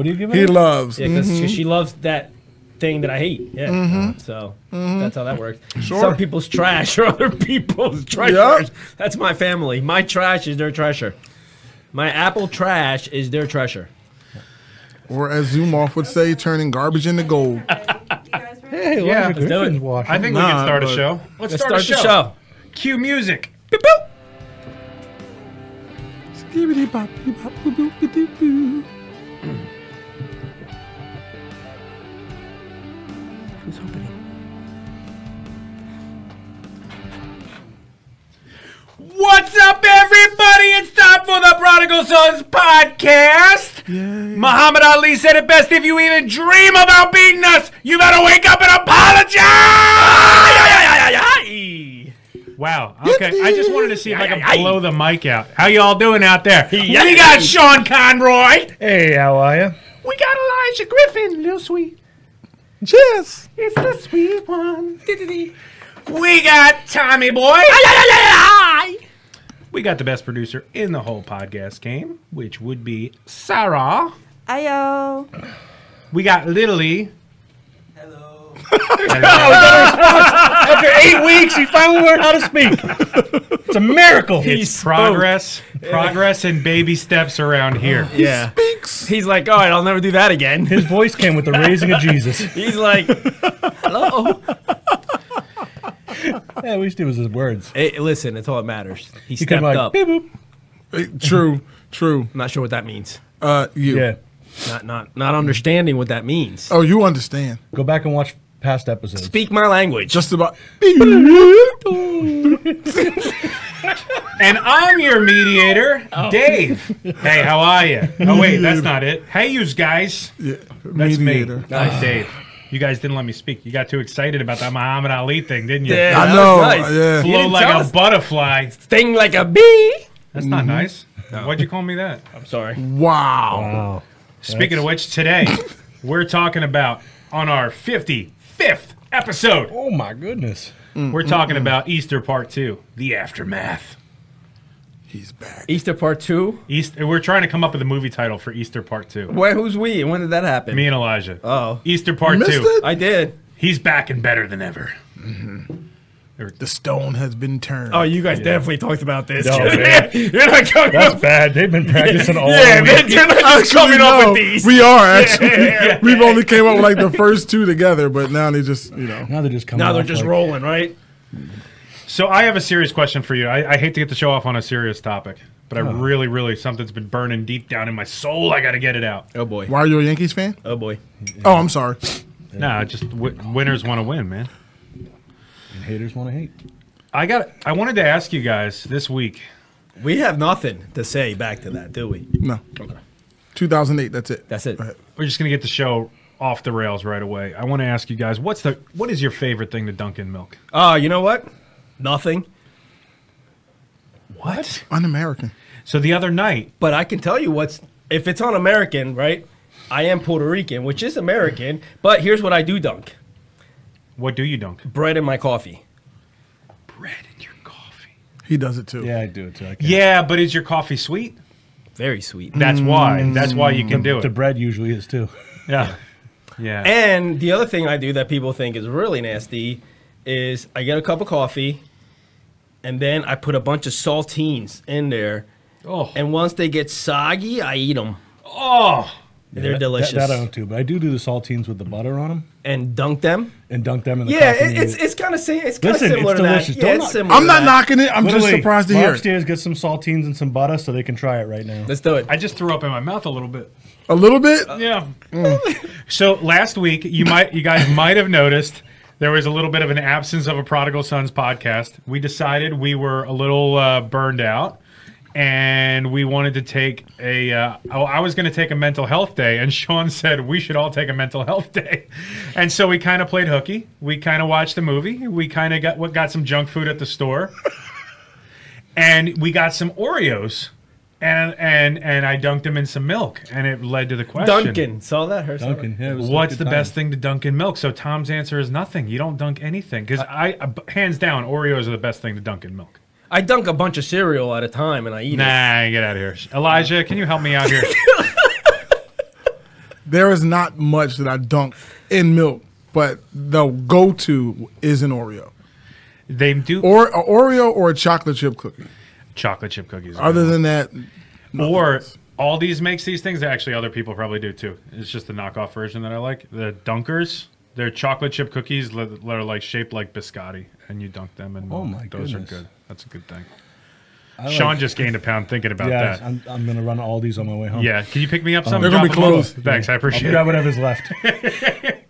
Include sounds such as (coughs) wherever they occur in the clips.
What do you give He it? loves. Yeah, because Mhm. she loves that thing that I hate. Yeah. Mhm. So Mhm. that's how that works. Sure. Some people's trash are other people's (laughs) treasures. Yup. That's my family. My trash is their treasure. My apple trash is their treasure. Or as Zumoff would say, turning garbage into gold. (laughs) Hey, Yeah, let's do it. washing. I think we can start a show. Let's, Let's start, start a the show. show. Cue music. Who's What's up, everybody? It's time for the Prodigal Sons podcast. Muhammad Ali said it best if you even dream about beating us, you better wake up and apologize. Wow. Okay. I just wanted to see if I could blow the mic out. How y'all doing out there? (laughs) We got Sean Conroy. Hey, how are you? We got Elijah Griffin, little sweet. Yes. It's the sweet one. (laughs) We got Tommy Boy. We got the best producer in the whole podcast game, which would be Sarah. Ayo. We got Lily. Hello. (laughs) After eight weeks, he finally learned how to speak. It's a miracle. It's progress, progress, and baby steps around here. Yeah. Speaks. He's like, all right, I'll never do that again. His voice came with the raising of Jesus. (laughs) He's like, hello. (laughs) Yeah, at least it was his words. Hey, listen, it's all that matters. He, He stepped could like, up. beep, boop. True. True. I'm not sure what that means. Uh, you. Yeah, Not not not understanding what that means. Oh, you understand. go back and watch past episodes. Speak my language. Just about. And I'm your mediator, Dave. Hey, how are you? Oh wait, that's not it. Hey, yous guys. Yeah, That's mediator. me. That's Dave. You guys didn't let me speak. You got too excited about that Muhammad Ali thing, didn't you? Yeah, I know. was nice. Yeah. Flow like a butterfly. Sting like a bee. That's not mm-hmm. nice. Why'd you call me that? I'm sorry. Wow. Wow. Speaking of which, today we're talking about on our 55th episode. Oh my goodness. We're talking about Easter Part Two, the aftermath. He's back. Easter Part Two. Easter. We're trying to come up with a movie title for Easter Part Two. Where? Who's we? When did that happen? Me and Elijah. Oh, Easter Part Missed Two. it? I did. He's back and better than ever. Mm-hmm. The stone has been turned. Oh, you guys definitely talked about this. No, (laughs) man. You're not coming That's up. bad. They've been practicing all (laughs) Yeah, week. man, you're not just Actually, coming up with these. We are actually. (laughs) We've only came up with like the first two together, but now they just, you know. Now they're just coming. now they're just like- rolling, right? So I have a serious question for you. I, I hate to get the show off on a serious topic, but I oh. really, really something's been burning deep down in my soul. I got to get it out. Oh boy. Why are you a Yankees fan? Oh boy. Oh, I'm sorry. Nah, just w- winners want to win, man. And haters want to hate. I got. I wanted to ask you guys this week. We have nothing to say back to that, do we? No. Okay. 2008. That's it. That's it. We're just gonna get the show off the rails right away. I want to ask you guys, what's the what is your favorite thing to dunk in milk? Oh, you know what? Nothing. What? Un-American. So the other night, But I can tell you what's if it's on American, right? I am Puerto Rican, which is American, but here's what I do dunk. what do you dunk? Bread in my coffee. Bread in your coffee. He does it too. Yeah, I do it too. I can't. Yeah, but is your coffee sweet? Very sweet. That's why. Mm. That's why you can do it. The bread usually is too. (laughs) Yeah. Yeah. And the other thing I do that people think is really nasty is I get a cup of coffee and then I put a bunch of saltines in there. oh. And once they get soggy, I eat them. oh. They're That- delicious. That, that I don't do, but I do do the saltines with the butter on them and dunk them. and dunk them in the Yeah, coffee. it, it's it's kind of same. it's kind of similar it's to delicious. that. Yeah, Don't it's similar. I'm not that. knocking it. I'm just surprised to go hear it. upstairs, get some saltines and some butter so they can try it right now. Let's do it. I just threw up in my mouth a little bit. A little bit. Yeah. (laughs) so last week, you might, you guys might have noticed there was a little bit of an absence of a Prodigal Sons podcast. We decided we were a little uh, burned out, and we wanted to take a. Uh, oh, I was going to take a mental health day, and (laughs) Sean said we should all take a mental health (laughs) day, and so we kind of played hooky. We kind of watched the movie. We kind of got what got some junk food at the store, and we got some Oreos. And, and and I dunked them in some milk, and it led to the question. Duncan saw that. Her Duncan, yeah, it was a What's the time. best thing to dunk in milk? So Tom's answer is nothing. You don't dunk anything because I, uh, hands down, Oreos are the best thing to dunk in milk. I dunk a bunch of cereal at a time and I eat it. Nah, get out of here, Elijah. Can you help me out here? (laughs) there is not much that I dunk in milk, but the go-to is an Oreo They do or a Oreo or a chocolate chip cookie. Chocolate chip cookies. Other than that, or Aldi's makes these things. Actually, other people probably do too. It's just the knockoff version that I like. The Dunkers, they're chocolate chip cookies that that are like shaped like biscotti, and you dunk them, and Oh my those goodness. are good. That's a good thing. I like- Sean just gained a pound thinking about Yeah, that. I'm, I'm gonna run Aldi's on my way home. yeah, can you pick me up some? Um, they're gonna be Drop 'em off? closed. Thanks, I I'll appreciate grab whatever's left. (laughs)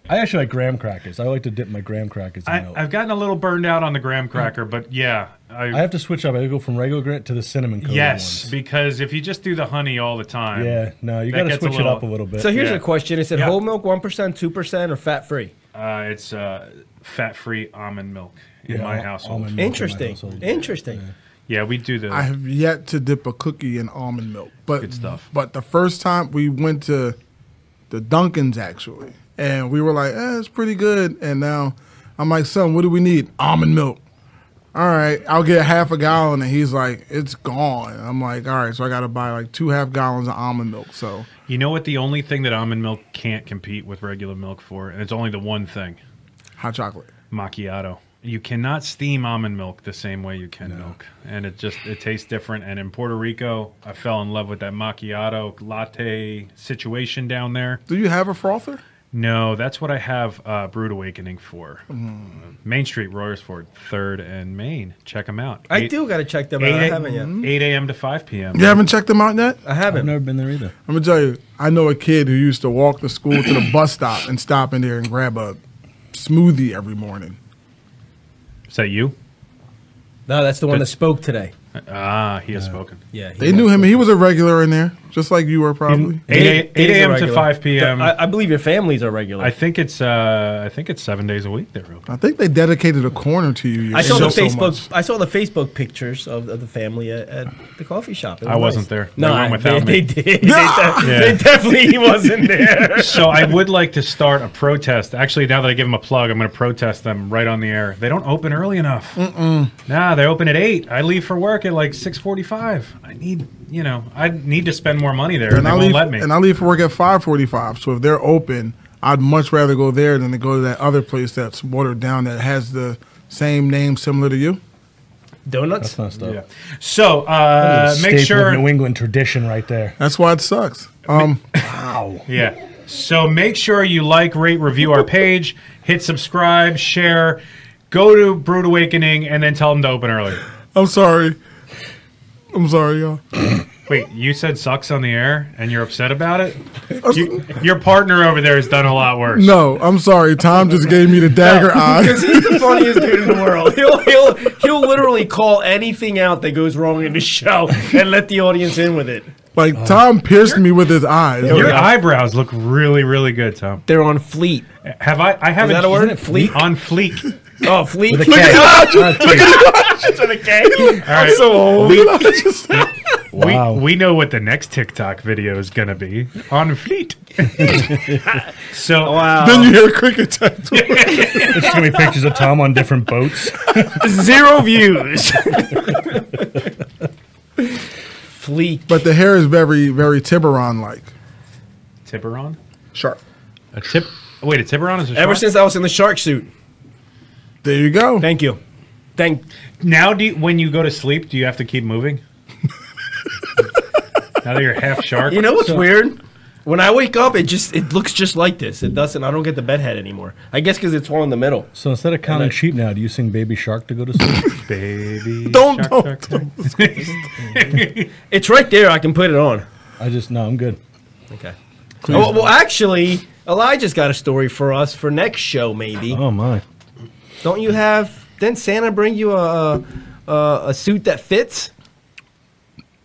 I actually like graham crackers. I like to dip my graham crackers in I, milk. I've gotten a little burned out on the graham cracker, but yeah, I, I have to switch up. I go from regular grit to the cinnamon coated yes, ones. because if you just do the honey all the time, Yeah, no, you got to gets a switch it up a little bit. So here's Yeah. a question: Is it Yeah. whole milk, one percent, two percent, or fat free? uh, it's uh, fat-free almond milk in Yeah, my al- household. almond milk in my Interesting. household. Interesting. Yeah, we do the. I have yet to dip a cookie in almond milk. But Good stuff. But the first time we went to the Dunkins actually, and we were like, eh, it's pretty good. And now I'm like, son, what do we need? Almond milk. All right, I'll get half a gallon, and he's like, it's gone. I'm like, all right, so I got to buy like two half gallons of almond milk. So You know what? The only thing that almond milk can't compete with regular milk for, and it's only the one thing: hot chocolate. macchiato. You cannot steam almond milk the same way you can milk, and it just it tastes different. And in Puerto Rico, I fell in love with that macchiato latte situation down there. Do you have a frother? No, that's what I have uh, Brewed Awakening for. Main Street, Royersford, Third and Main. Check them out. I Eight- do got to check them out. Eight, haven't yet. 8 a.m. to 5 p.m. You haven't checked them out yet? I haven't. I've haven't. never been there either. I'm gonna tell you, I know a kid who used to walk to school to the (coughs) bus stop and stop in there and grab a smoothie every morning. Is that you? No, that's the one that spoke today. Ah, he has spoken. Yeah, he They knew him. He was a regular in there, just like you were probably. 8, a- 8 a.m. to 5 p.m. I, I believe your families are regular. I think it's uh, I think it's seven days a week they're open. I think they dedicated a corner to you. You I saw the Facebook. much. I saw the Facebook pictures of, of the family at, at the coffee shop. Was I wasn't there. They No, went I- without they, me. (laughs) they (laughs) did. They, de- they definitely (laughs) wasn't there. So I would like to start a protest. Actually, now that I give them a plug, I'm going to protest them right on the air. They don't open early enough. Mm-mm. Nah, they open at eight. I leave for work at like six forty-five. I need, you know, I need to spend more money there. And And they I won't leave. let me. And I leave for work at five forty-five. So if they're open, I'd much rather go there than to go to that other place that's watered down that has the same name similar to you. Donuts. That's messed up. yeah. So uh, Staple make of sure. New England tradition right there. That's why it sucks. Um, Wow. Yeah. So make sure you like, rate, review our page, hit subscribe, share, go to Brewed Awakening, and then tell them to open early. I'm sorry. I'm sorry, y'all. Wait, you said sucks on the air, and you're upset about it? You, your partner over there has done a lot worse. No, I'm sorry. Tom just gave me the dagger (laughs) eye. Because he's the funniest dude in the world. (laughs) He'll he'll he'll literally call anything out that goes wrong in the show and let the audience in with it. Like Tom pierced me with his eyes. Your Yeah. eyebrows look really, really good, Tom. They're on fleet. Have I? I haven't. that a word? It Fleet? on fleek. Oh, fleet. Uh, with a K. That's with a K. All right. so old. (laughs) We, Wow. we know what the next TikTok video is going to be on fleet. (laughs) so Wow. then you hear cricket tattoo. (laughs) It's gonna be pictures of Tom on different boats. Zero views. fleet. But the hair is very, very Tiburon like. Tiburon. Sharp. A tip. Wait, a Tiburon is a Ever shark? since I was in the shark suit. There you go. Thank you. Thank. Now, do you, when you go to sleep, do you have to keep moving? (laughs) now that you're half shark. You know what's weird? When I wake up, it just it looks just like this. It doesn't. I don't get the bed head anymore. I guess because it's all in the middle. So instead of counting I- sheep now, do you sing Baby Shark to go to sleep? (laughs) baby. (laughs) Don't, shark, don't, shark, don't. It's right there. I can put it on. I just no, I'm good. Okay. Oh, well, actually, Elijah's got a story for us for next show. Maybe. Oh my. Don't you have? Didn't Santa bring you a a, a suit that fits?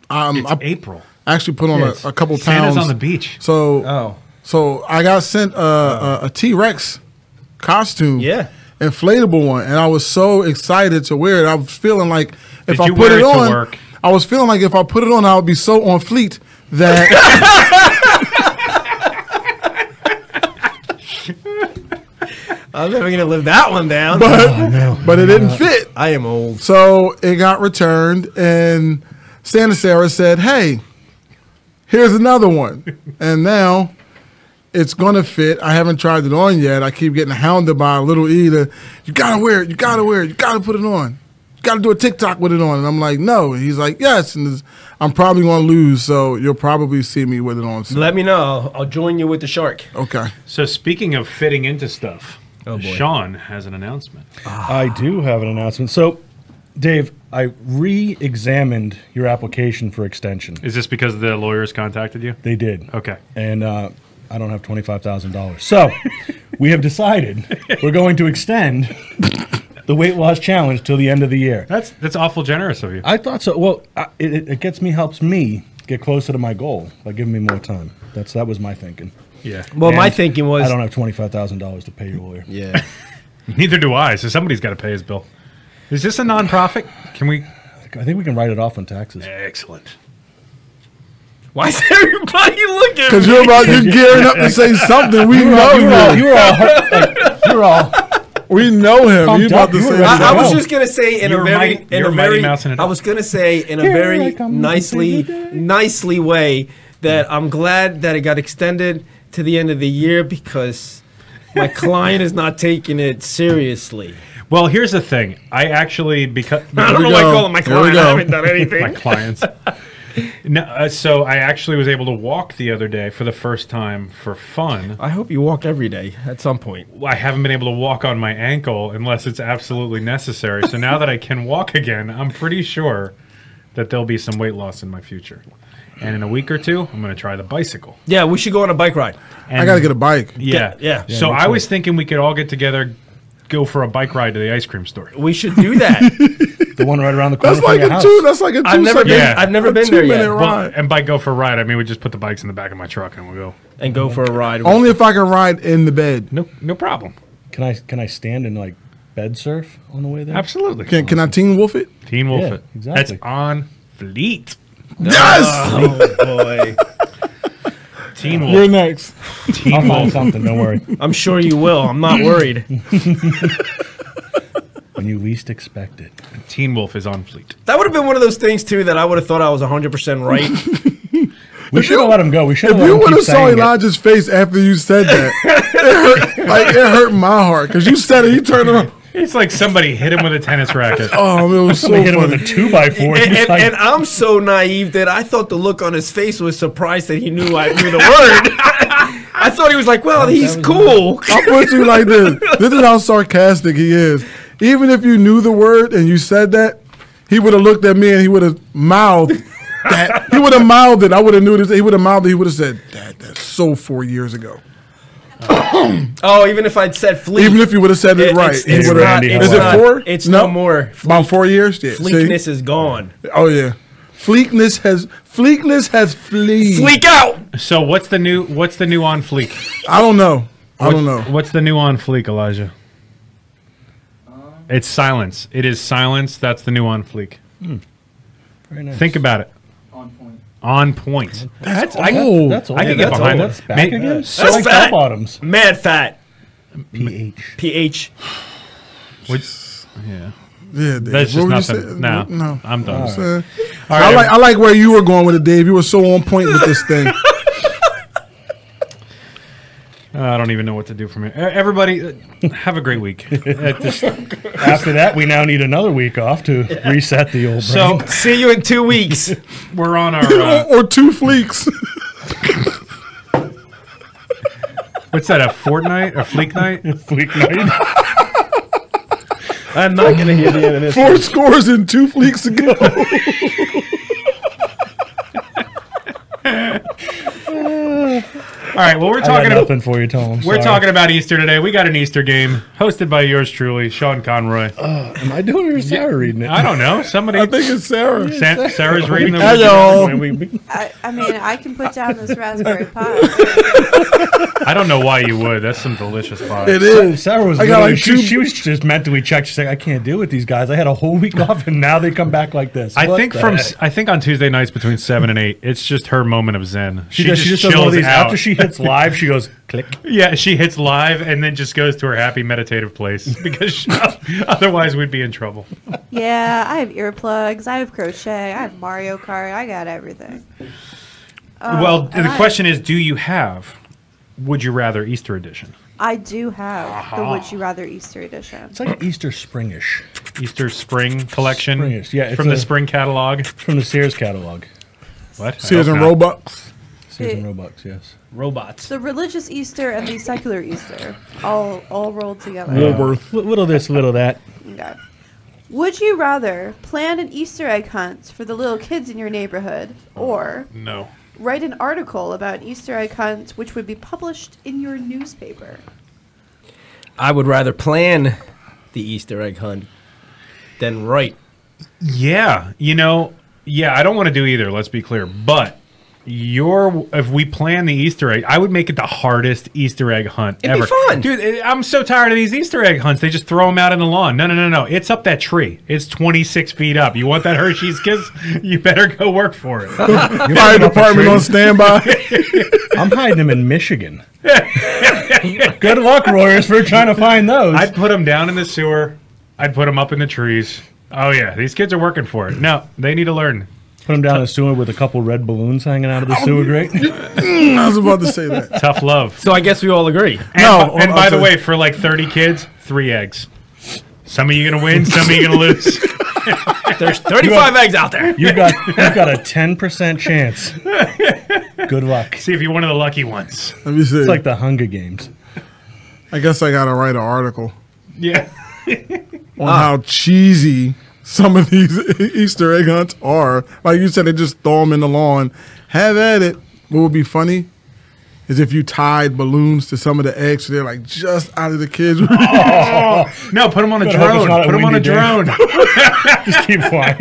Um, It's I April. actually put on Yes. a, a couple Santa's pounds. on the beach. So, Oh. so I got sent a, a, a T Rex costume. Yeah. Inflatable one, and I was so excited to wear it. I was feeling like if Did I put it it on, work? I was feeling like if I put it on, I would be so on fleet that (laughs) I'm never gonna live that one down. but, oh, but it didn't fit. I am old. So it got returned, and Santa Sarah said, "Hey, here's another one." and now it's gonna fit. I haven't tried it on yet. I keep getting hounded by little E to, you gotta wear it, you gotta wear it, you gotta put it on. You gotta do a TikTok with it on. And I'm like, no. And he's like, yes. And I'm probably gonna lose, so you'll probably see me with it on. soon. Let me know. I'll, I'll join you with the shark. Okay. So speaking of fitting into stuff, Oh, boy. Sean has an announcement. I do have an announcement. So, Dave, I re-examined your application for extension. Is this because the lawyers contacted you? They did. Okay. And uh, I don't have twenty-five thousand dollars. So, we have decided we're going to extend the weight loss challenge till the end of the year. That's that's awful generous of you. I thought so. Well, I, it, it- it gets me, helps me get closer to my goal by giving me more time. That's that was my thinking. Yeah. Well, my thinking was I don't have twenty-five thousand dollars to pay your lawyer. Yeah. (laughs) Neither do I. So somebody's got to pay his bill. Is this a nonprofit? Can we? I think we can write it off on taxes. Excellent. Why is (laughs) everybody looking? Because you're about you're gearing up to say something. We know you were all, you. you were all, like, you were all (laughs) We know him. Pumped You about up. to say I, I was just gonna say in You a very, mighty- in a very, I was gonna say in a Here very nicely, to save the day. nicely way that I'm glad that it got extended to the end of the year because my (laughs) client is not taking it seriously. Well, here's the thing. I actually because (laughs) I don't know why I call him my client. I haven't done (laughs) anything. my clients. no, uh, so I actually was able to walk the other day for the first time for fun. I hope you walk every day at some point. I haven't been able to walk on my ankle unless it's absolutely necessary. So now that I can walk again, I'm pretty sure that there'll be some weight loss in my future. And in a week or two, I'm going to try the bicycle. Yeah, we should go on a bike ride. And I got to get a bike. Yeah, yeah. So I was thinking we could all get together, go for a bike ride to the ice cream store. We should do that. (laughs) the one right around the corner That's like a house. two. That's like a two. I've never second- been. Yeah. I've never a been there two-minute yet. ride. Well, and by go for a ride, I mean we just put the bikes in the back of my truck and we'll go. And go for a ride. Only if I can ride in the bed. No, no problem. Can I can I stand and like bed surf on the way there? Absolutely. Can Can I teen wolf it? Teen Wolf Yeah, it. exactly. That's on Fleet. Yes. Oh boy. Teen Wolf. You're Wolf. next. I'll Teen find Wolf. something. Don't worry. I'm sure you will. I'm not worried. (laughs) When you least expect it. Teen Wolf is on Fleet. That would have been one of those things too that I would have thought I was 100% right. (laughs) We should have let him go. We should If have let you would have saw saying it. Elijah's face after you said that, (laughs) it hurt. Like it hurt my heart because you said it. He turned around. It's like somebody hit him with a tennis racket. (laughs) Oh, it was so Somebody hit him with a two by four. and, and, like, and I'm so naive that I thought the look on his face was surprised that he knew I knew the word. (laughs) I thought he was like, "Well, he's cool." I'll put you like this. This is how sarcastic he is. Even if you knew the word and you said that, he would have looked at me and he would have mouthed that. He would have mouthed it. I would have knew this. He would have mouthed it. He would have said, Dad, that's so four years ago. Oh, (clears throat) even if I'd said fleek, Even if you would have said it, it- right. it's, it's would've- not. It's is it four? It's no, more. About four years? Yeah. see? Fleekness is gone. Oh, yeah. Fleekness has fleekness has fleed. Fleek out. So what's the new what's the new on Fleek? I don't know. I don't know. What's the new on Fleek, Elijah? Um, it's silence. It is silence. That's the new on Fleek. Hmm. Very nice. Think about it. On point. On. That's I- old. That's old. I can Yeah, get that's behind old. that. Back Ma- again? That's like fat. bottoms. Mad fat. PH. pH. Which, yeah. yeah, Dave. That's just were you nothing. saying? No, no. I'm done. All right. All I like I like where you were going with it, Dave. You were so on point with this thing. (laughs) Uh, I don't even know what to do from here. E- Everybody, uh, have a great week. (laughs) Uh, After that, we now need another week off to reset the old so brain. See you in two weeks. (laughs) we're on our. Uh, or two fleeks. (laughs) what's that? A fortnight? A fleek night? Fleek night. I'm not gonna hear the end of this. Four scores and two fleeks ago. All right. Well, we're (laughs) I got talking. nothing for you, Tom. I'm We're sorry. talking about Easter today. We got an Easter game hosted by yours truly, Sean Conroy. Uh, am I doing it or Sarah reading it? I don't know. Somebody. (laughs) I think it's Sarah. Sa- Sarah's reading the. Hello. We- we- I, I mean, I can put down this raspberry (laughs) pie. I don't know why you would. That's some delicious pie. It is. Sarah was I got like she, two. she was just mentally checked. She's like, I can't deal with these guys. I had a whole week off, and now they come back like this. I What think the from heck? s- I think on Tuesday nights between seven and eight, it's just her moment of zen. she, does, she just does one of these out. after she hits live. She goes click. yeah, she hits live and then just goes to her happy meditative place (laughs) because she- otherwise we'd be in trouble. Yeah, I have earplugs. I have crochet. I have Mario Kart. I got everything. Uh, well, the I- question is, do you have Would You Rather Easter edition? I do have the Would You Rather Easter edition. It's like Easter Springish Easter Spring collection. Springish, yeah, it's from the spring catalog. from the Sears catalog. What? I Sears hope and not. Robux. Sears and It- Robux, yes. Robots. The religious Easter and the secular Easter, all all rolled together. Woolworth. Li- Little this, little that. Okay. Would you rather plan an Easter egg hunt for the little kids in your neighborhood, or No. write an article about an Easter egg hunt which would be published in your newspaper? I would rather plan the Easter egg hunt than write. Yeah, you know, yeah, I don't want to do either. Let's be clear, but your if we plan the Easter egg, I would make it the hardest Easter egg hunt It'd be ever. fun. dude. I'm so tired of these Easter egg hunts. They just throw them out in the lawn. No, no, no, no. It's up that tree. It's 26 feet up. You want that Hershey's Kiss? (laughs) You better go work for it. (laughs) Fire department on standby. (laughs) I'm hiding them in Michigan. Good luck, Royers, for trying to find those. I'd put them down in the sewer. I'd put them up in the trees. Oh yeah, these kids are working for it. No, they need to learn. Put them down in the sewer with a couple red balloons hanging out of the sewer grate. (laughs) I was about to say that. Tough love. So I guess we all agree. And, No, and I'll by the say- way, for like 30 kids, three eggs. Some of you gonna win, some of you gonna lose. (laughs) There's 35 eggs out there. You got you got a ten percent chance. Good luck. See if you're one of the lucky ones. Let me see. It's like the Hunger Games. I guess I gotta write an article Yeah. on how cheesy some of these (laughs) Easter egg hunts are. Like you said, they just throw them in the lawn. Have at it. What would be funny is if you tied balloons to some of the eggs so they're like just out of the kids. No, put them on a Gotta hope it's drone. Put them on a day. drone. (laughs) Just keep flying.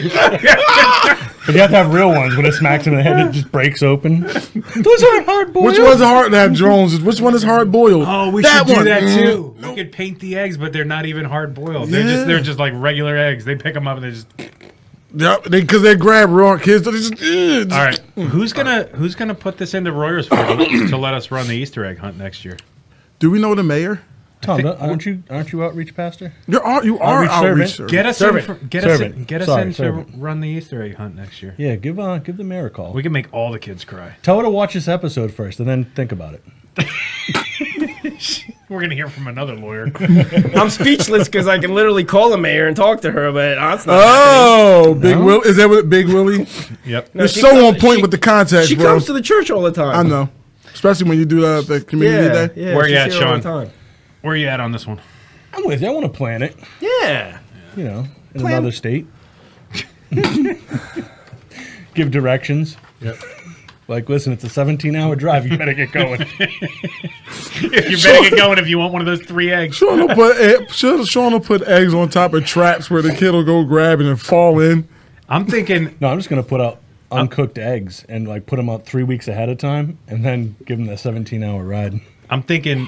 but you have to have real ones. When it smacks them in the head, it just breaks open. Those aren't hard boiled. Which one's hard to have drones? Which one is hard boiled? Oh, we That should do one. that Mm. too. We could paint the eggs, but they're not even hard boiled. They're just they're just like regular eggs. They pick them up and they just. Yep, because they, grab raw kids. So they just, All right, (laughs) who's gonna who's gonna put this into Royersford to let us run the Easter egg hunt next year? Do we know the mayor? Tom, aren't you aren't you outreach pastor? You're all, you are Outreach outreach, servant. servant. Get us Servant. in. For, get us in, get us Sorry, in servant. to run the Easter egg hunt next year. Yeah, give uh give the mayor a call. We can make all the kids cry. Tell her to watch this episode first, and then think about it. (laughs) We're gonna hear from another lawyer. (laughs) I'm speechless because I can literally call the mayor and talk to her, but that's not. Oh, Big Will. Is that what Big Willie? (laughs) yep. You're so comes- on point she- with the context, she bro. comes to the church all the time. I know. Especially when you do that at the community Yeah, day. yeah. Where she's you at, here all the Sean? time. Where you at on this one? I'm with you. I want to plan it. Yeah. You know, in Plan- another state. (laughs) Give directions. Yep. Like, listen, it's a 17-hour drive. You better get going. if (laughs) you better get going if you want one of those three eggs. Sean will put egg, Sean Sean will put eggs on top of traps where the kid will go grab it and fall in. I'm thinking (laughs) no, I'm just gonna put out uncooked eggs and like put them out three weeks ahead of time, and then give them the 17-hour ride. I'm thinking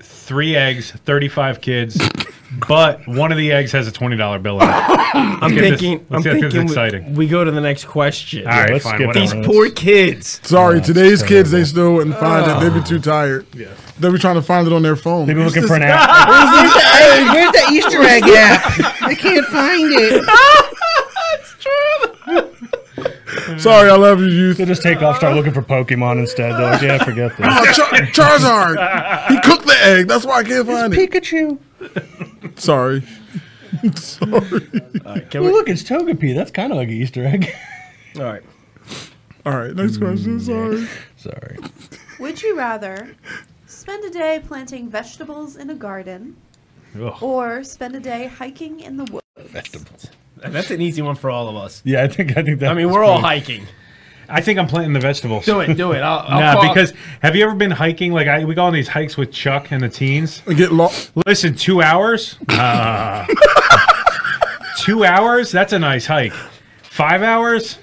three eggs, 35 kids, but one of the eggs has a $20 bill in it. (laughs) I'm get this- thinking. let's I'm get this thinking. we- exciting. We, go to the next question. All right, let's fine, skip whatever. These that. poor kids. Sorry, that's today's kids they still wouldn't find it. They'd be too ah. tired. Yeah. they'd be trying to find it on their phone. They'd be looking for an app. (laughs) Where's the (laughs) Easter egg at? I can't find it. Sorry, I love you, youth. They'll just take off, start looking for Pokemon instead. They're like, yeah, forget this. Oh, Char- Charizard. He cooked the egg. That's why I can't find it. Pikachu. Sorry. Sorry. All right. Can Well, we? look, it's Togepi. That's kind of like an Easter egg. (laughs) All right. All right, next question. Mm, sorry. Sorry. Would you rather spend a day planting vegetables in a garden Ugh. or spend a day hiking in the woods? Vegetables. That's an easy one for all of us. Yeah, I think I think that. I mean, was we're all pretty- hiking. I think I'm planting the vegetables. Do it. Do it. I'll, I'll Nah, call- because have you ever been hiking? Like I, we go on these hikes with Chuck and the teens. I get lost. Listen, two hours. Uh, (laughs) two hours. That's a nice hike. Five hours.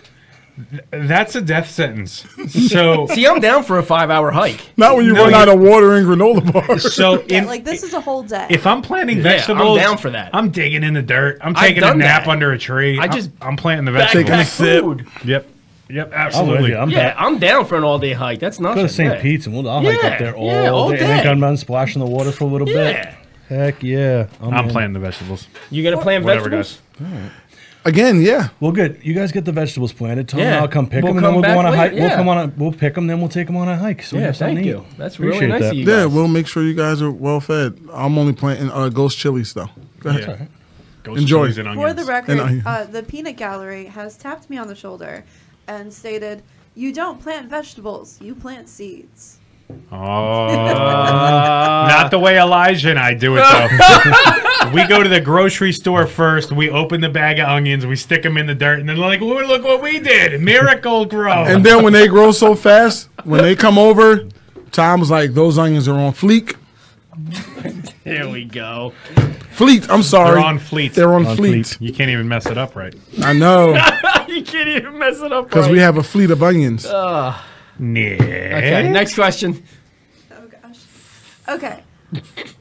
That's a death sentence. So, (laughs) See, I'm down for a five-hour hike. Not when you No, run out of water and granola bars. so (laughs) Yeah, in, like this is a whole day. if I'm planting vegetables, I'm vegetables, down for that. I'm digging in the dirt. I'm taking a nap that. under a tree. I I'm- just I'm, planting the Backpack Taking a vegetables. sip. food. Yep. Yep. I'm Absolutely. I'm Yeah, back. I'm down for an all-day hike. That's nothing. Go to St. yeah. Pete's and we'll I'll hike up there all, yeah, all day. And then day. come down, splash in the water for a little Yeah. bit. Heck yeah. I'm in. planting the vegetables. You gonna plant Whatever, vegetables? guys. Again, yeah. Well, good. You guys get the vegetables planted. Tell me Yeah. I'll come pick We'll them, and then we'll go on a hike. later, We'll come on. A, we'll pick them, then we'll take them on a hike. So Yeah, thank you. eat. That's really Appreciate nice that. of you Yeah, we'll make sure you guys are well fed. I'm only planting uh, ghost chilies though. Go ahead. Yeah. Ghost Enjoy. chilies and For the record, uh, the peanut gallery has tapped me on the shoulder and stated, "You don't plant vegetables; you plant seeds." Oh, (laughs) not the way Elijah and I do it though. (laughs) we go to the grocery store first. We open the bag of onions. We stick them in the dirt, and then like, "Ooh, look what we did! Miracle grow. And then when they grow so fast, when they come over, Tom's like, "Those onions are on fleek." Here we go. Fleet. I'm sorry. They're on fleet. They're on, On fleet. fleet. you can't even mess it up right. I know (laughs) you can't even mess it up. because right. we have a fleet of onions. Nah. Okay, next question. Oh gosh. Okay.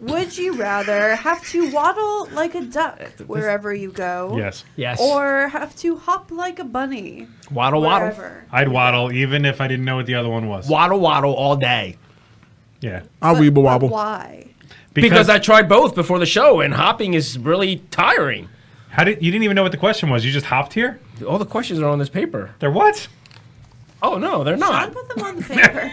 Would you rather have to waddle like a duck wherever you go? Yes, Yes. Or have to hop like a bunny waddle waddle. I'd waddle even if I didn't know what the other one was. Waddle waddle all day. Yeah, I'll weeble wobble. Why? Because, I tried both before the show, and hopping is really tiring. how did you didn't even know what the question was? You just hopped here. All the questions are on this paper. They're what? Oh no, they're not. Sean not. put them on the paper.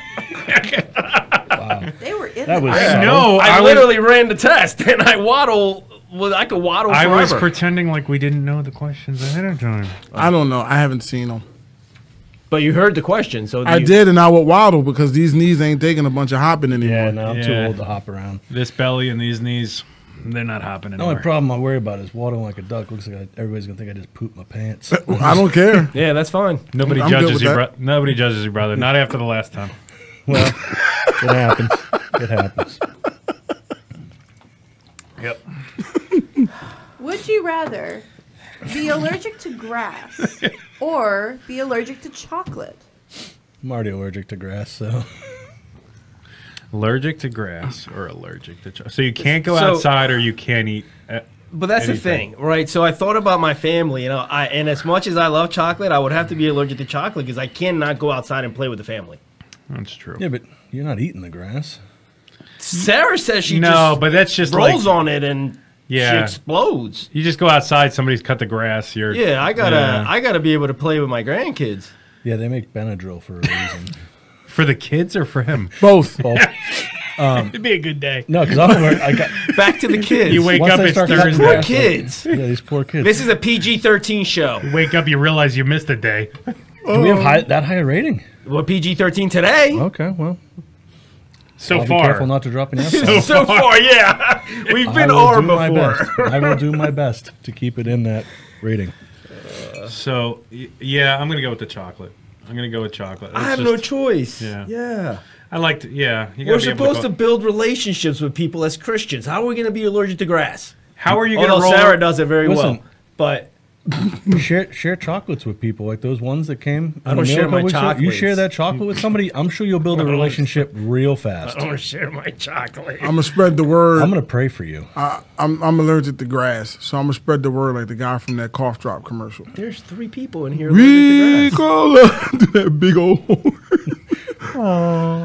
(laughs) wow. They were in That the was- paper. Yeah. No, I, I, was. literally ran the test, and I waddle. Well, I could waddle I forever. was pretending like we didn't know the questions ahead of time. I don't know. I haven't seen them. But you heard the question, so I you- did, and I would waddle because these knees ain't taking a bunch of hopping anymore. Yeah, no, I'm too old to hop around. This belly and these knees, they're not hopping anymore. The only problem I worry about is waddling like a duck. Looks like I, everybody's gonna think I just pooped my pants. (laughs) I don't care. (laughs) Yeah, that's fine. Nobody I'm judges with you, bro- Nobody judges you, brother. Not after the last time. (laughs) well, it happens. It happens. Yep. Would you rather be allergic to grass or be allergic to chocolate? I'm already allergic to grass, so Allergic to grass or allergic to chocolate. so you can't go So- outside or you can't eat. Uh, But that's Anything. the thing, right? So I thought about my family, you know, I and as much as I love chocolate, I would have to be allergic to chocolate because I cannot go outside and play with the family. that's true. yeah, but you're not eating the grass. Sarah says she no, just but that's just rolls like on it and she Yeah. explodes. you just go outside. Somebody's cut the grass. You're Yeah, I gotta, Yeah. I gotta be able to play with my grandkids. Yeah, they make Benadryl for a reason. (laughs) for the kids or for him. Both. well, (laughs) um, It'd be a good day. no, because I'm I got (laughs) Back to the kids. You wake Once up, they it's start cutting Thursday. Poor kids. yeah, these poor kids. This is a PG thirteen show. Wake up, you realize you missed a day. Do we have high, that high a rating? Well, PG thirteen today. Okay, well, So I'll be far, careful not to drop any F (laughs) so (laughs) far, yeah, (laughs) we've been I R my before. best. I will do my best to keep it in that rating. Uh, so yeah, I'm gonna go with the chocolate. I'm gonna go with chocolate. I It's have no choice. Yeah. yeah. I like to. Yeah, you We're gotta supposed to build relationships with people as Christians. How are we going to be allergic to grass? How are you gonna Although roll? Sarah does it very well, but Share share chocolates with people like those ones that came. I don't share my Whip show. You share that chocolate with somebody, I'm sure you'll build a (laughs) relationship (laughs) real fast. I don't share my chocolate. I'm gonna spread the word. I'm gonna pray for you. I, I'm I'm allergic to grass, so I'm gonna spread the word like the guy from that cough drop commercial. There's three people in here allergic to grass. Ricola, (laughs) do that big old.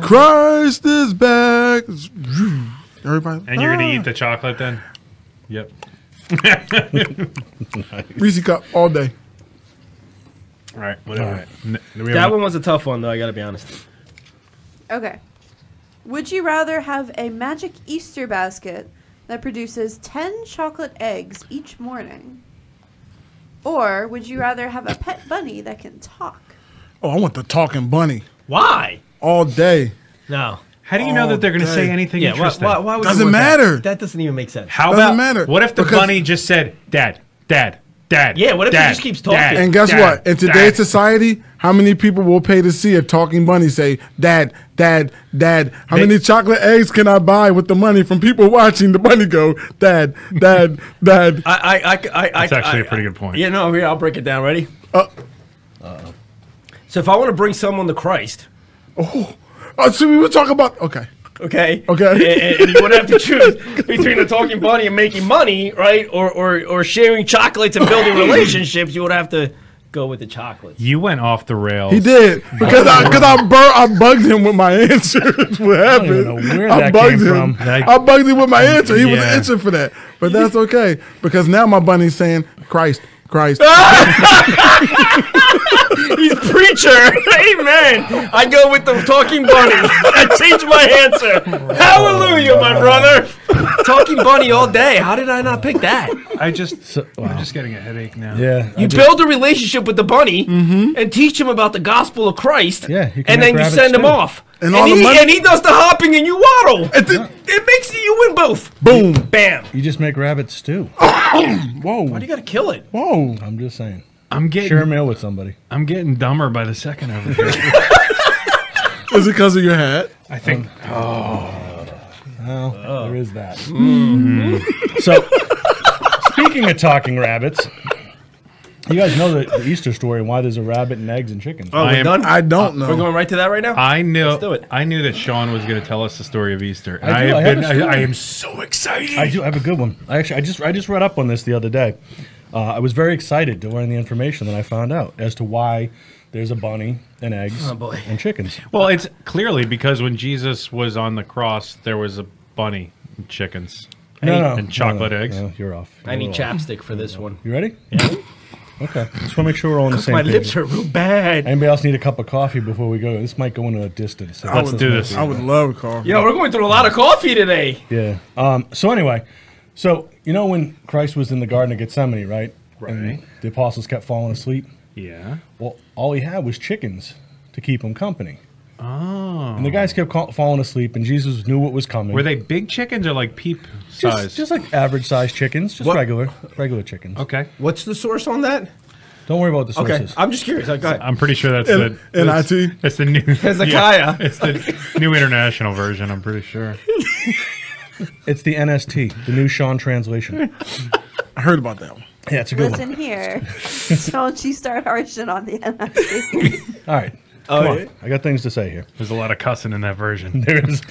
Christ is back. Everybody, and you're gonna Ah. eat the chocolate then. (sighs) Yep. (laughs) Reese cup all day. All right. Whatever. All right. N- do we That have a- one was a tough one, though. I got to be honest. Okay. Would you rather have a magic Easter basket that produces 10 chocolate eggs each morning? Or would you rather have a pet bunny that can talk? Oh, I want the talking bunny Why? all day. No. How do you know that they're gonna say anything Yeah. Why, interesting? why, why would you Doesn't want that? matter. That? doesn't even make sense. How Doesn't about matter, what if the because- bunny just said, "Dad, Dad, Dad"? Yeah, what if he Dad, just keeps talking? Dad, And guess Dad, what? In today's Dad." society, how many people will pay to see a talking bunny say, "Dad, Dad, Dad"? How They- many chocolate eggs can I buy with the money from people watching the bunny go, "Dad, Dad, Dad"? I, I, I, I, That's I, actually I- a pretty good point. Yeah, no, here, I'll break it down. Ready? Uh, So if I want to bring someone to Christ, oh, Oh, so we were talking about okay. okay, Okay. and, and- and you would have to choose between a talking bunny and making money, right, or or, or sharing chocolates and building (laughs) relationships, you would have to go with the chocolates. You went off the rails. He did because I because I bur- I bugged him with my answer. (laughs) What happened. even know where I that bugged came him. from. Like- I bugged him with my answer. He was Yeah. answering for that, but that's okay because now my bunny's saying Christ, Christ. (laughs) He's preacher. (laughs) Amen. I go with the talking bunny. (laughs) I change my answer. Hallelujah, my brother. Talking bunny all day. How did I not pick that? I just, So- I'm just getting a headache now. Yeah. You just- build a relationship with the bunny mm-hmm. and teach him about the gospel of Christ. Yeah, you can and then you send him too. off. And And, all the he, money- and he does the hopping and you waddle. (laughs) And then- It makes you win both. Boom. Bam. You just make rabbit stew. (coughs) Whoa. Why do you gotta kill it? Whoa. I'm just saying. I'm getting, Share a meal with somebody. I'm getting dumber by the second over here. (laughs) Is it because of your hat? I think. Um, oh well, oh. there is that. Mm. So, speaking of talking rabbits, you guys know the, the Easter story and why there's a rabbit and eggs and chickens. Oh, I am- done? I don't know. We're going right to that right now? I knew. Let's do it. I knew that Sean was going to tell us the story of Easter, and I I, do, I have have been. a I, story. I am so excited. I do have a good one. I actually, I just, I just read up on this the other day. Uh, I was very excited to learn the information that I found out as to why there's a bunny and eggs Oh, boy. and chickens. Well, it's clearly because when Jesus was on the cross, there was a bunny and chickens. No, no, and chocolate no, no, eggs. no, you're off. I You're need off. chapstick for this one. You ready? Yeah. Okay. Just want to make sure we're all on the same My page. lips are real bad. Anybody else need a cup of coffee before we go? This might go into a distance. so Let's do this. I would love coffee. Yo, we're going through a lot of coffee today. Yeah. Um, so anyway, so you know when Christ was in the Garden of Gethsemane, right? And Right. the apostles kept falling asleep. Yeah. Well, all he had was chickens to keep him company. Oh. And the guys kept ca- falling asleep, and Jesus knew what was coming. Were they big chickens or like peep just, size? just like average sized chickens, just What- regular, regular chickens. okay. What's the source on that? Don't worry about the sources. Okay. I'm just curious. Go ahead. I'm pretty sure that's In- the in that's, IT? It's the new (laughs) Hezekiah. (laughs) it's the new international version. I'm pretty sure. (laughs) It's the NST, the new Sean translation. I heard about that one. Yeah, it's a good Listen one. here. Don't you start harshing on the NST. All right. Oh, Come on. yeah. I got things to say here. There's a lot of cussing in that version. (laughs) There is.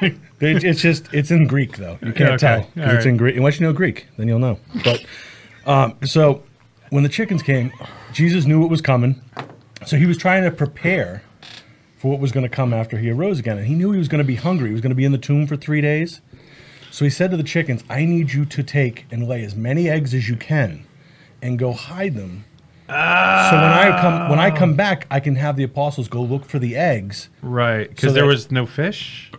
it- it's just it's in Greek though. You can't Okay. tell 'cause All it's in right. Greek. Unless you know Greek, then you'll know. But um, so when the chickens came, Jesus knew what was coming, so he was trying to prepare for what was going to come after he arose again, and he knew he was going to be hungry. He was going to be in the tomb for three days. So he said to the chickens, "I need you to take and lay as many eggs as you can, and go hide them." So when I come when I come back, I can have the apostles go look for the eggs Right. Because So there was no fish.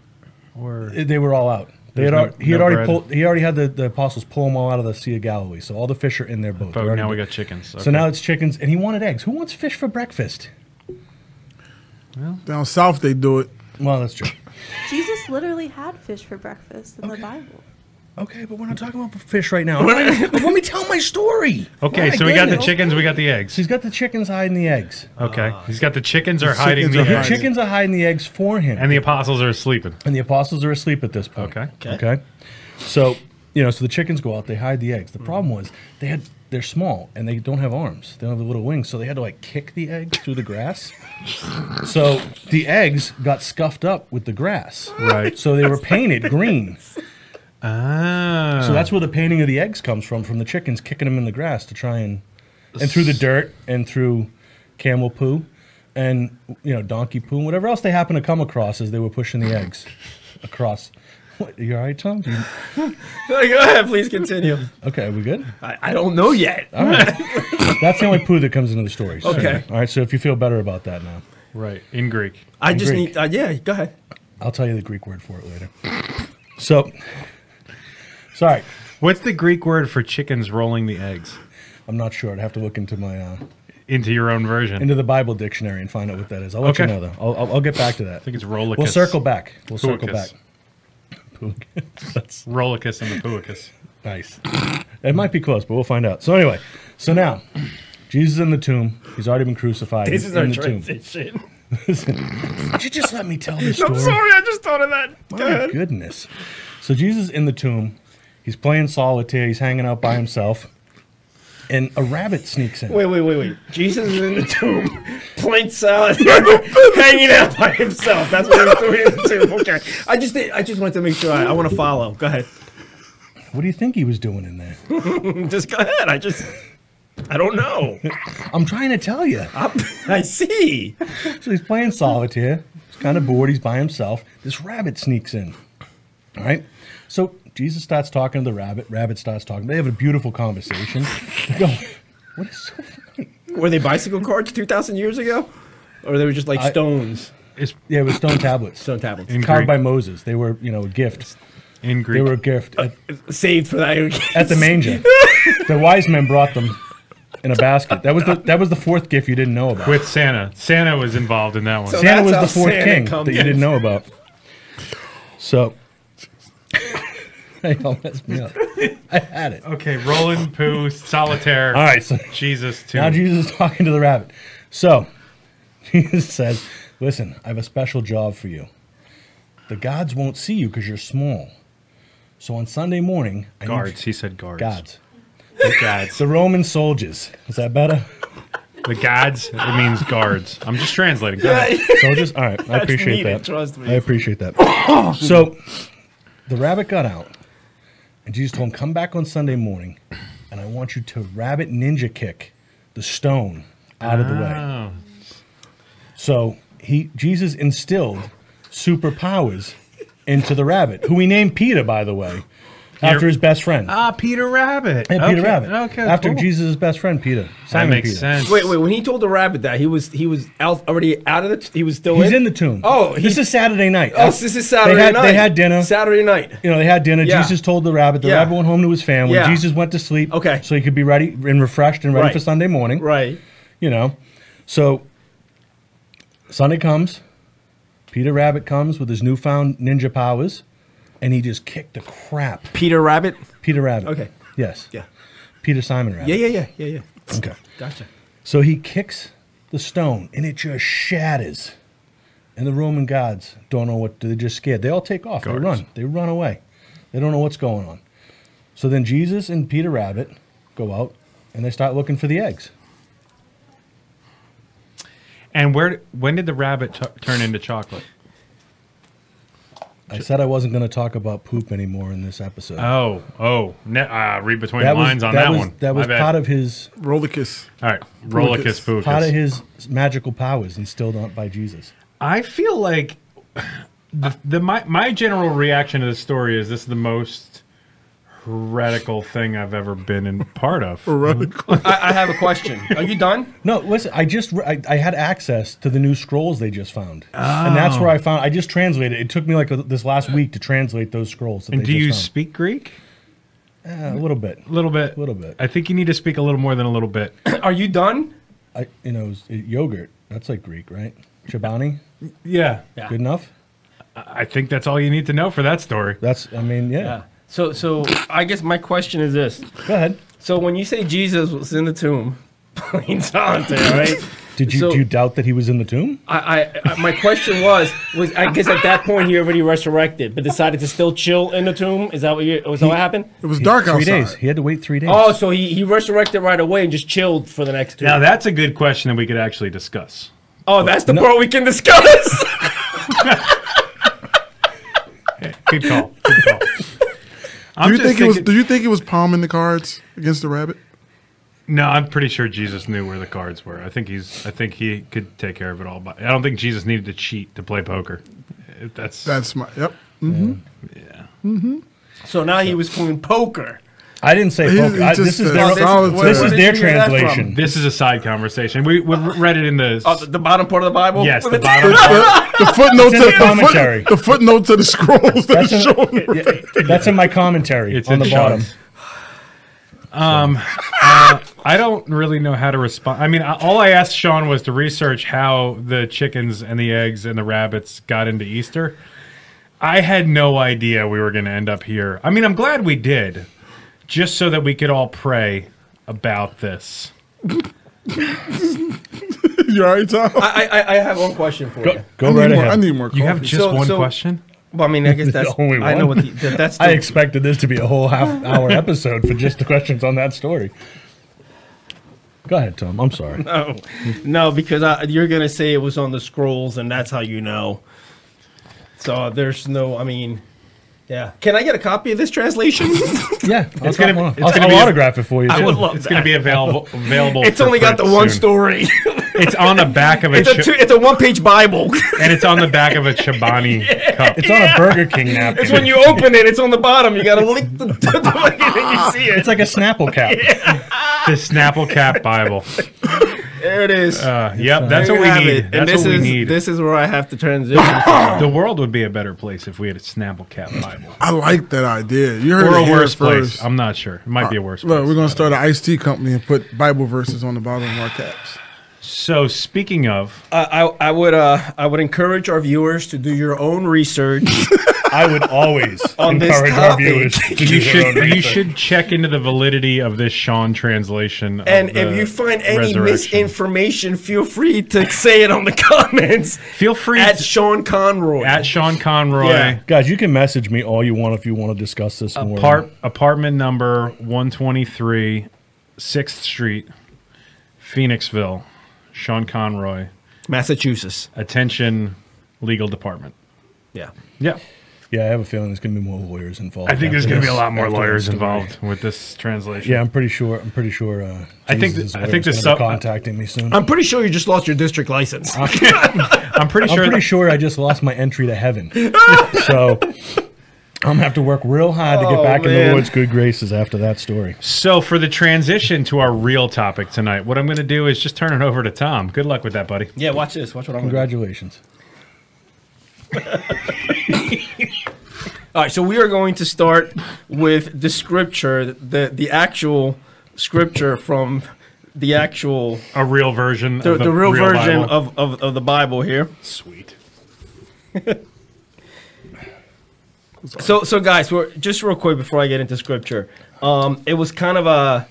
Or They were all out. They had, There's al- no- he had no already bread. pulled. He already had the, the apostles pull them all out of the Sea of Galilee. So all the fish are in their boat. but oh, now we got chickens. So now it's chickens, and he wanted eggs. Who wants fish for breakfast? Well, Down south, they do it. Well, that's true. Jesus literally had fish for breakfast in the Bible. Okay, but we're not talking about fish right now. Let me (laughs) tell my story. Okay, My so we got the chickens, we got the eggs. He's got the chickens hiding the eggs. Okay, ah. he's got the chickens are The hiding chickens the are The eggs, hiding. chickens are hiding the eggs for him, and the apostles are sleeping. and the apostles are asleep at this point. Okay. Okay. Okay. So, you know, so the chickens go out, they hide the eggs. The mm. problem was they had they're small and they don't have arms. They don't have the little wings, so they had to like kick the egg through the grass. So the eggs got scuffed up with the grass. Right. So they were painted green. Ah. So that's where the painting of the eggs comes from, from the chickens kicking them in the grass to try and and through the dirt and through camel poo and you know donkey poo and whatever else they happen to come across as they were pushing the eggs across. What, you all right, Tom? Do you- (laughs) Go ahead, please continue. okay, are we good? I, I don't know yet. All right. That's the only poo that comes into the story. So- Okay. All right. So if you feel better about that now, right in Greek. I just Greek. need. Uh, yeah, go ahead. I'll tell you the Greek word for it later. So, sorry, What's the Greek word for chickens rolling the eggs? I'm not sure. I'd have to look into my uh, Into your own version. into the Bible dictionary and find out what that is. I'll let Okay. you know though. I'll, I'll, I'll get back to that. I think it's Rolicus. We'll circle back. We'll circle back. Puicus. Puicus. That's Rolicus and the Puicus. nice. It might be close, but we'll find out. So anyway, so now Jesus is in the tomb. He's already been crucified. This He's is our in the tomb. transition. Would you just let me tell this (laughs) story? I'm sorry, I just thought of that. Go My ahead. goodness. So Jesus is in the tomb. He's playing solitaire. He's hanging out by himself. And a rabbit sneaks in. Wait, wait, wait, wait. Jesus is in the tomb, (laughs) plain salad, (laughs) (laughs) hanging out by himself. That's what he was doing in the tomb. Okay, I just, did- I just wanted to make sure. I, I want to follow. Go ahead. What do you think he was doing in there? Just go ahead. I just, I don't know. I'm trying to tell you. I'm, I see. So he's playing solitaire. He's kind of bored. He's by himself. This rabbit sneaks in. All right. So Jesus starts talking to the rabbit. Rabbit starts talking. They have a beautiful conversation. They go, (laughs) What is so funny? Were they bicycle cards 2,000 years ago? Or they were just like I- stones, It's Yeah, it was stone tablets (coughs) stone tablets? in carved Greek. by Moses. They were, you know, a gift. in They were a gift at, uh, Saved for that. at the manger. (laughs) the wise men brought them in a basket. That was the that was the fourth gift you didn't know about. with Santa. Santa was involved in that one. So- Santa was the fourth Santa king comes that you didn't know about. So, hey, don't mess me up. I had it. okay, Roland, Pooh, Solitaire. All right, so Jesus too. now Jesus is talking to the rabbit. So, (laughs) Jesus says, "Listen, I have a special job for you. The gods won't see you because you're small. So on Sunday morning, I need guards. He said guards. gods, The gods. the Roman soldiers. Is that better? The gods. It means guards. I'm just translating. Go ahead. (laughs) Soldiers. All right, I appreciate needed, that. trust me. I appreciate that. (coughs) so, the rabbit got out, and Jesus told him, "Come back on Sunday morning, and I want you to rabbit ninja kick the stone out of the way." Oh. So he Jesus instilled superpowers into the rabbit, who he named Peter, by the way, after his best friend. Ah, Peter Rabbit. Yeah, Peter okay. Rabbit. Okay. After cool. Jesus' best friend, Peter. That makes Peter. sense. Wait, wait. When he told the rabbit that he was he was out already out of the he was still He's in. in the tomb. Oh, this is Saturday night. oh, this is Saturday they had, night. They had dinner. Saturday night. you know, they had dinner. Yeah. Jesus told the rabbit. The Yeah. rabbit went home to his family. Yeah. Jesus went to sleep. Okay. So he could be ready and refreshed and ready Right. for Sunday morning. Right. You know. So Sunday comes. Peter Rabbit comes with his newfound ninja powers, and he just kicked the crap. Peter Rabbit. Peter Rabbit. Okay. Yes. Yeah. Peter Simon Rabbit. Yeah, yeah, yeah, yeah, yeah. Okay. Gotcha. So he kicks the stone, and it just shatters. And the Roman gods don't know what they're just scared. They all take off. Guards. They run. They run away. They don't know what's going on. So then Jesus and Peter Rabbit go out and they start looking for the eggs. And where? When did the rabbit t- turn into chocolate? I said I wasn't going to talk about poop anymore in this episode. Oh, oh. Ne- uh, read between the lines on that that, was, one. That My was bad. part of his Rollicus. All right, Rollicus Pookus. Pookus. part of his magical powers instilled on by Jesus. I feel like (sighs) the, the my my general reaction to this story is this is the most heretical thing I've ever been in part of. (laughs) Heretical. I, I have a question. Are you done? No, listen. I just I, I had access to the new scrolls they just found, and that's where I found. I just translated. It took me like a, this last week to translate those scrolls. That And they do you just speak Greek? Uh, a little bit, A little bit. a little bit. I think you need to speak a little more than a little bit. (clears throat) Are you done? I you know it was- it- yogurt. That's like Greek, right? Chobani, Yeah. Yeah. good enough. I think that's all you need to know for that story. That's I mean yeah. Yeah. So, so I guess my question is this: Go ahead. So when you say Jesus was in the tomb, (laughs) plain Dante, right? Did you So- do you doubt that he was in the tomb? I, I, I my question was was I guess at that point he already resurrected, but decided to still chill in the tomb. Is that what you? Was that what happened? It was dark three outside. days. He had to wait three days. Oh, so he, he resurrected right away and just chilled for the next two. Now that's a good question that we could actually discuss. oh, that's the No. part we can discuss. Good call. Good call. I'm Do you just think it was? Do you think it was palming the cards against the rabbit? No, I'm pretty sure Jesus knew where the cards were. I think he's. I think he could take care of it all. But I don't think Jesus needed to cheat to play poker. That's That's my. Yep. Mm-hmm. Yeah. Mm-hmm. So now he was playing poker. I didn't say He- he I- this is their solitaire. this Where is did their you hear that from? translation. this is a side conversation. We, we read it in the. Oh, the, the bottom part of the Bible. yes, the the- bottom. part. The footnote to the the, commentary. foot, the footnote to the scrolls that That's is in, showing. yeah, that's in my commentary It's on in the bottom. Um, uh, I don't really know how to respond. I mean, I- all I asked Sean was to research how the chickens and the eggs and the rabbits got into Easter. I had no idea we were going to end up here. I mean, I'm glad we did, just so that we could all pray about this. (laughs) You all right, Tom? I, I I have one question for you. Go, go I need right more, I need more coffee. You have just So- one so- question. Well, I mean, I guess (laughs) that's Only one. I know what the, that, that's. (laughs) The, I expected this to be a whole half hour episode for just the questions on that story. Go ahead, Tom. I'm sorry. No, no, because I, you're gonna say it was on the scrolls, and that's how you know. So there's no. I mean, yeah. Can I get a copy of this translation? (laughs) Yeah, I'll, It's gonna- I'll, it's I'll, gonna I'll be a- autograph it for you. I too. would love It's going to be available. Available. it's only got the one soon. story. It's on the back of a. it's a two, it's a one page Bible. and it's on the back of a (laughs) Chobani cup. It's on a Burger King napkin. it's when you open it, it's on the bottom. You gotta lick the, (laughs) the, the and you see it. It's like a Snapple cap. the Snapple Cap Bible. There it is. Uh, yep, that's There what we have need. it. And That's this what we is need. this is where I have to transition. from. (laughs) the world would be a better place if we had a Snapple Cap Bible. I like that idea. You heard Or a here worse place. first. I'm not sure. It might be a worse Look, place. we're gonna start an iced tea company and put Bible verses on the bottom of our caps. So speaking of, I, I I would uh I would encourage our viewers to do your own research. (laughs) I would always (laughs) On this encourage our viewers to (laughs) do you their own should you should check into the validity of this Sean translation. of And the if you find any misinformation, feel free to say it on the comments feel free at to- Sean Conroy. at Sean Conroy. Yeah. Guys, you can message me all you want if you want to discuss this more. Apart, apartment number 123, 6th Street, Phoenixville. Sean Conroy. Massachusetts. Attention, legal department. Yeah. Yeah. Yeah, I have a feeling there's going to be more lawyers involved. I think there's going to be a lot more lawyers involved with this translation. Yeah, I'm pretty sure. I'm pretty sure. Uh, I think Jesus' that- I think lawyer's the sub- contacting me soon. I'm pretty sure you just lost your district license. I'm (laughs) pretty sure. I'm pretty sure I just lost my entry to heaven. (laughs) so I'm gonna have to work real hard to Oh, get back in the Lord's good graces after that story. so for the transition to our real topic tonight, what I'm going to do is just turn it over to Tom. Good luck with that, buddy. yeah, watch this. Watch what I'm gonna Congratulations. (laughs) All right, so we are going to start with the scripture, the the actual scripture from the actual A real version. the, of the, the real, version of, of, of the Bible here. Sweet. (laughs) So so guys, we're just real quick before I get into scripture. Um, it was kind of a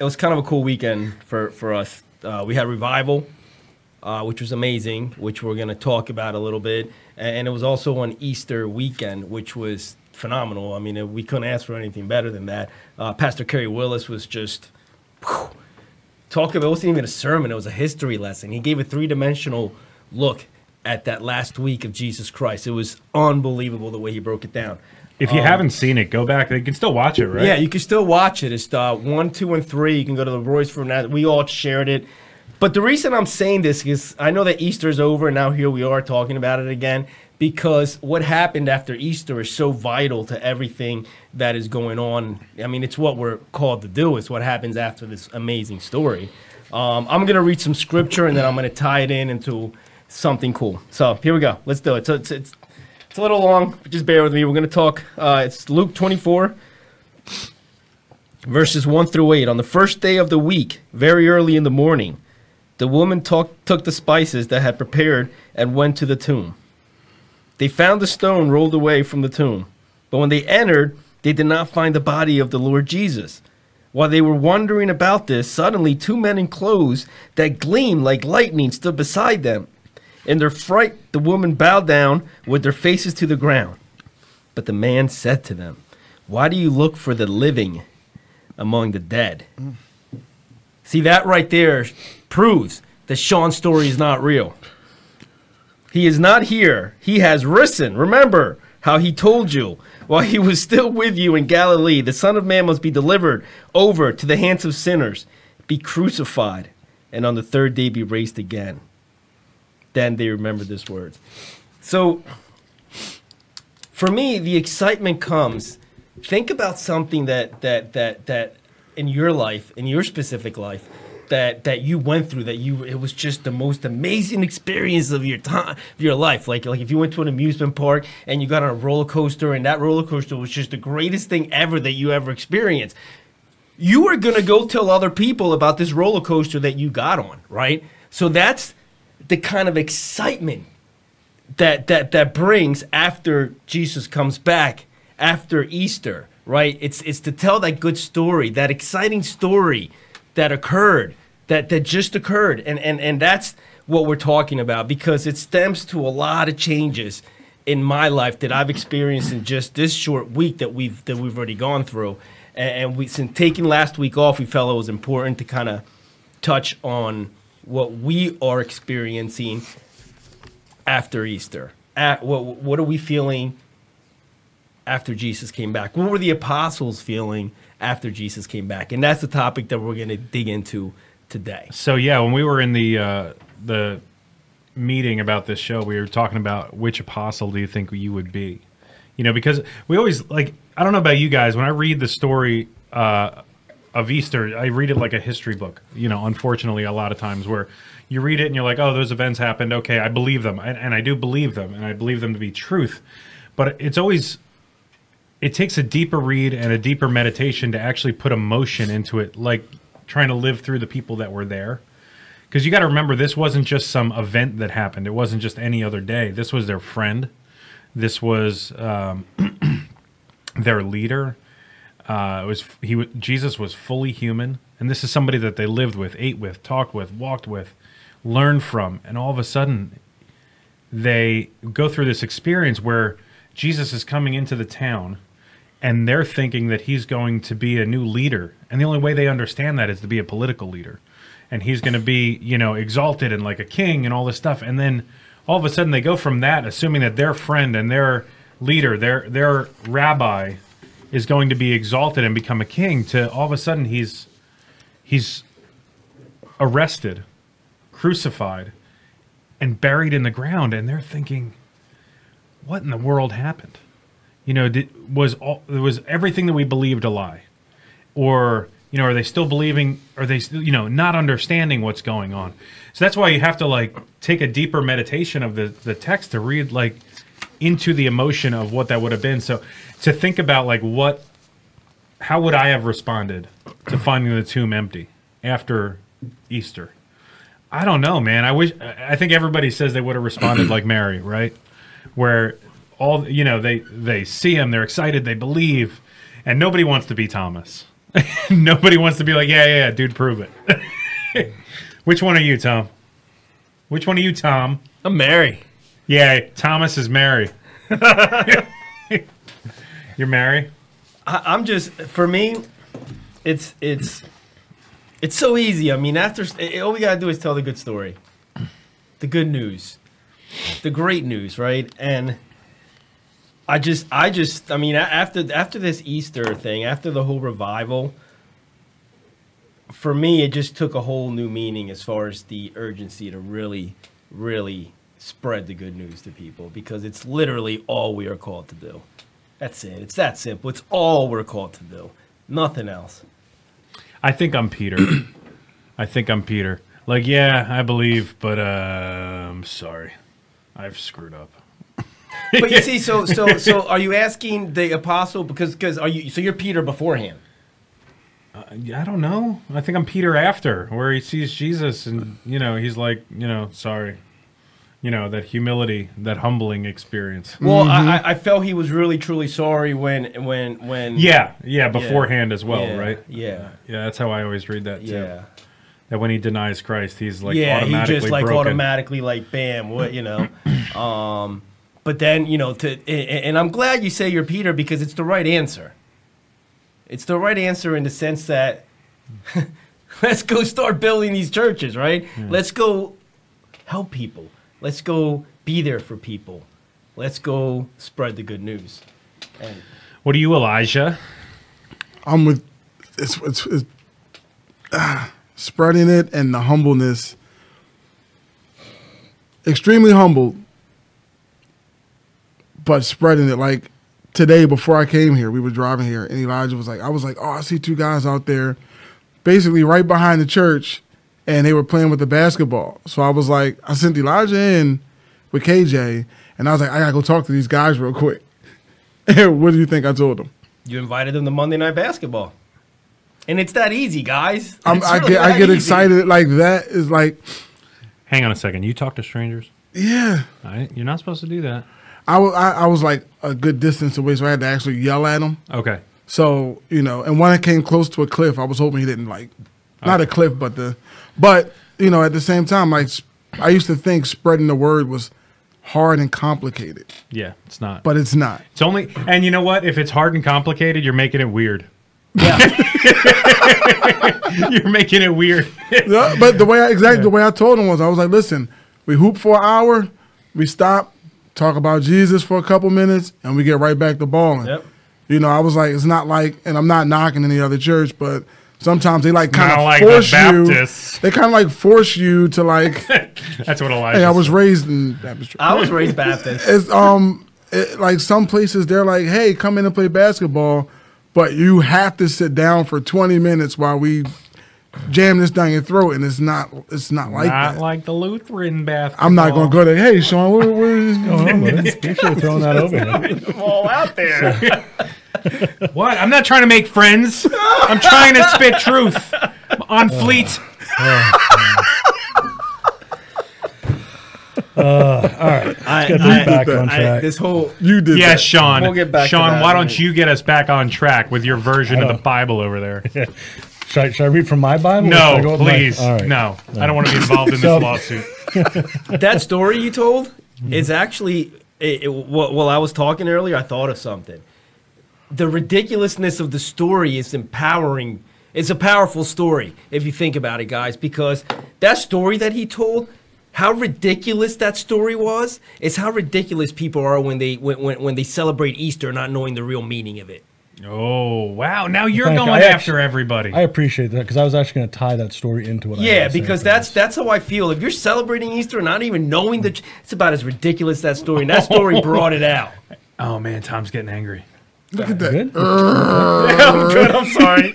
it was kind of a cool weekend for for us. Uh, we had revival, uh, which was amazing, which we're gonna talk about a little bit, and, it was also on Easter weekend, which was phenomenal. I mean, we couldn't ask for anything better than that. Uh, Pastor Kerry Willis was just. whew, talk about it wasn't even a sermon; it was a history lesson. He gave a three dimensional look at that last week of Jesus Christ. It was unbelievable the way he broke it down. If you haven't seen it, go back. You can still watch it, right? Yeah, you can still watch it. It's uh, one, two, and three. You can go to the Royce from that. We all shared it. But the reason I'm saying this is I know that Easter's over, and now here we are talking about it again because what happened after Easter is so vital to everything that is going on. I mean, it's what we're called to do. It's what happens after this amazing story. Um, I'm gonna read some scripture, and then I'm gonna tie it in into something cool. So here we go. Let's do it. So it's it's, it's a little long, but just bear with me. We're gonna talk. Uh, it's Luke 24 verses 1 through 8. On the first day of the week, very early in the morning, the woman talk, took the spices that had prepared and went to the tomb. They found the stone rolled away from the tomb, but when they entered, they did not find the body of the Lord Jesus. While they were wondering about this, suddenly two men in clothes that gleamed like lightning stood beside them. In their fright, the woman bowed down with their faces to the ground. But the man said to them, Why do you look for the living among the dead? See, that right there proves that Sean's story is not real. He is not here. He has risen. Remember how he told you while he was still with you in Galilee, the Son of Man must be delivered over to the hands of sinners, be crucified, and on the third day be raised again. Then they remember this word. So, for me, the excitement comes. Think about something that that that that in your life, in your specific life, that that you went through. That you it was just the most amazing experience of your time, of your life. Like like if you went to an amusement park and you got on a roller coaster, and that roller coaster was just the greatest thing ever that you ever experienced. You are gonna go tell other people about this roller coaster that you got on, right? So that's the kind of excitement that that that brings after Jesus comes back after Easter, right? It's it's to tell that good story, that exciting story that occurred, that that just occurred, and and and that's what we're talking about because it stems to a lot of changes in my life that I've experienced in just this short week that we've that we've already gone through, and, and we since taking last week off, we felt it was important to kind of touch on what we are experiencing after Easter? At, what, what are we feeling after Jesus came back? What were the apostles feeling after Jesus came back? And that's the topic that we're going to dig into today. So yeah, when we were in the uh, the meeting about this show, we were talking about which apostle do you think you would be? You know, because we always like I don't know about you guys. When I read the story uh, of Easter, I read it like a history book. You know, unfortunately, a lot of times where you read it and you're like, oh, those events happened. Okay, I believe them, and, and I do believe them, and I believe them to be truth. But it's always it takes a deeper read and a deeper meditation to actually put emotion into it, like trying to live through the people that were there. Because you got to remember, this wasn't just some event that happened. It wasn't just any other day. This was their friend. This was um, (clears throat) their leader. Uh, it was he. Jesus was fully human, and this is somebody that they lived with, ate with, talked with, walked with, learned from, and all of a sudden, they go through this experience where Jesus is coming into the town and they're thinking that he's going to be a new leader. And the only way they understand that is to be a political leader. And he's going to be, you know, exalted and like a king and all this stuff. And then all of a sudden they go from that, assuming that their friend and their leader, their their rabbi, is going to be exalted and become a king, to all of a sudden he's he's arrested, crucified, and buried in the ground. And they're thinking, what in the world happened? You know, did, was all was everything that we believed a lie, or you know, are they still believing? Are they still, you know not understanding what's going on? So that's why you have to like take a deeper meditation of the the text to read like into the emotion of what that would have been. So to think about like what, how would I have responded to finding the tomb empty after Easter? I don't know, man. I wish. I think everybody says they would have responded like Mary, right? Where all you know, they they see him, they're excited, they believe, and nobody wants to be Thomas. (laughs) nobody wants to be like, yeah, yeah, yeah, dude, prove it. (laughs) Which one are you, Tom? Which one are you, Tom? I'm Mary. Yeah, Thomas is Mary. (laughs) You're Mary. I, I'm just for me, it's it's it's so easy. I mean, after eh, all we gotta do is tell the good story, the good news, the great news, right? And I just, I just, I mean, after after this Easter thing, after the whole revival, for me, it just took a whole new meaning as far as the urgency to really, really spread the good news to people because it's literally all we are called to do. That's it. It's that simple. It's all we're called to do. Nothing else. I think I'm Peter. (clears throat) I think I'm Peter. Like, yeah, I believe, but uh, I'm sorry. I've screwed up. But you see, so so (laughs) so, are you asking the apostle because because are you so you're Peter beforehand? I don't know. I think I'm Peter after, where he sees Jesus and, you know, he's like, you know, sorry. You know, that humility, that humbling experience. Well, I, I I felt he was really truly sorry when when when Yeah, yeah, beforehand as well, yeah, right? Yeah, Yeah, that's how I always read that too. yeah, That when he denies Christ, he's like yeah. He just like broken. automatically like bam, what you know. (clears throat) um, but then you know to a- a- and I'm glad you say you're Peter because it's the right answer. It's the right answer in the sense that (laughs) let's go start building these churches, right? Let's go help people. Let's go be there for people. Let's go spread the good news. And What are you, Elijah? I'm with it's it's, it's ah, spreading it and the humbleness. Extremely humble, but spreading it like today before I came here, we were driving here, and Elijah was like, I was like, oh, I see two guys out there, basically right behind the church, and they were playing with the basketball. So I was like, I sent Elijah in with KJ, and I was like, I gotta go talk to these guys real quick. (laughs) And what do you think I told them? you invited them to Monday Night Basketball. And it's that easy, guys. I'm, It's I get I get easy. excited like that is like Hang on a second. You talk to strangers? yeah. All right, you're not supposed to do that. I I, I was like a good distance away, so I had to actually yell at him. Okay. So you know, and when I came close to a cliff, I was hoping he didn't like not a cliff, but the but you know at the same time, like s- I used to think spreading the word was hard and complicated, Yeah, it's not. but it's not. it's only, and you know what? If it's hard and complicated, you're making it weird. Yeah. (laughs) you're making it weird. (laughs) Yeah, but the way I, exactly the way I told him was, I was like, listen, we hoop for an hour, we stop, talk about Jesus for a couple minutes, and we get right back to balling. Yep. You know, I was like, it's not like, and I'm not knocking any other church, but sometimes they like kind of like the force you. Baptists. They kind of like force you to like. (laughs) That's what Elijah. hey, I was said. raised in Baptist church. I was raised Baptist. (laughs) It's um, it, like some places they're like, hey, come in and play basketball, but you have to sit down for 20 minutes while we jam this down your throat, and it's not it's not like Not that. like the Lutheran bathroom. I'm not gonna go there. Hey, Sean, where, where is buddy. You should have thrown that over here. all out there. What? I'm not trying to make friends. I'm trying to spit truth on fleet. Uh, I, get this back on I- track. this whole you did? Yes, that. Sean. We'll get back to Sean, that why don't you get us back on track with your version of Oh. the Bible over there? (laughs) Should I, should I read from my Bible? or I go No, with my- please. All right. No, I don't want to be involved in (laughs) So- this lawsuit. (laughs) that story you told mm-hmm. is actually it, it, wh- while I was talking earlier, I thought of something. The ridiculousness of the story is empowering. It's a powerful story if you think about it, guys, because that story that he told, how ridiculous that story was, is how ridiculous people are when they when, when, when they celebrate Easter not knowing the real meaning of it. Oh, wow. Now you're Thank going I after actu- everybody. I appreciate that because I was actually going to tie that story into what I Yeah, had to say because that's that's how I feel. If you're celebrating Easter and not even knowing that it's about as ridiculous that story, and that story (laughs) brought it out. oh, man. Tom's getting angry. Look at that. good. (laughs) I'm good. I'm sorry.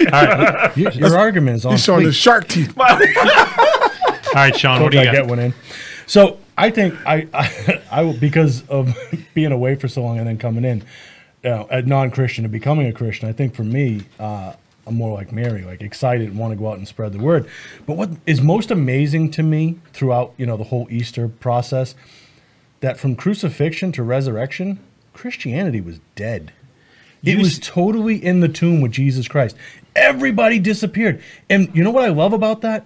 (laughs) Your, your argument is on He's showing fleek. the shark teeth. (laughs) All right, Sean, what Told do you you I got? get one in. So I think I, I, I will- because of being away for so long and then coming in, you know, a non-Christian and becoming a Christian. I think for me, uh, I'm more like Mary, like excited and want to go out and spread the word. But what is most amazing to me throughout, you know, the whole Easter process, that from crucifixion to resurrection, Christianity was dead. It was totally in the tomb with Jesus Christ. Everybody disappeared. And you know what I love about that?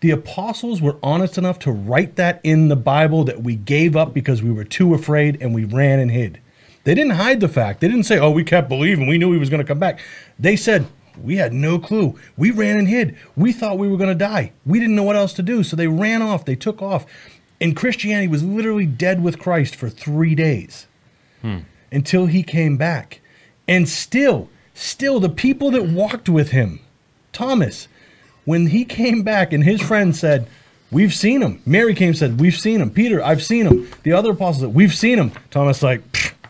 The apostles were honest enough to write that in the Bible that we gave up because we were too afraid and we ran and hid. They didn't hide the fact. They didn't say, oh, we kept believing. We knew he was going to come back. They said, we had no clue. We ran and hid. We thought we were going to die. We didn't know what else to do. So they ran off. They took off. And Christianity was literally dead with Christ for three days hmm. until he came back. And still, still, the people that walked with him, Thomas, when he came back and his friends said, We've seen him. Mary came and said, We've seen him. Peter, I've seen him. The other apostles said, We've seen him. Thomas, like,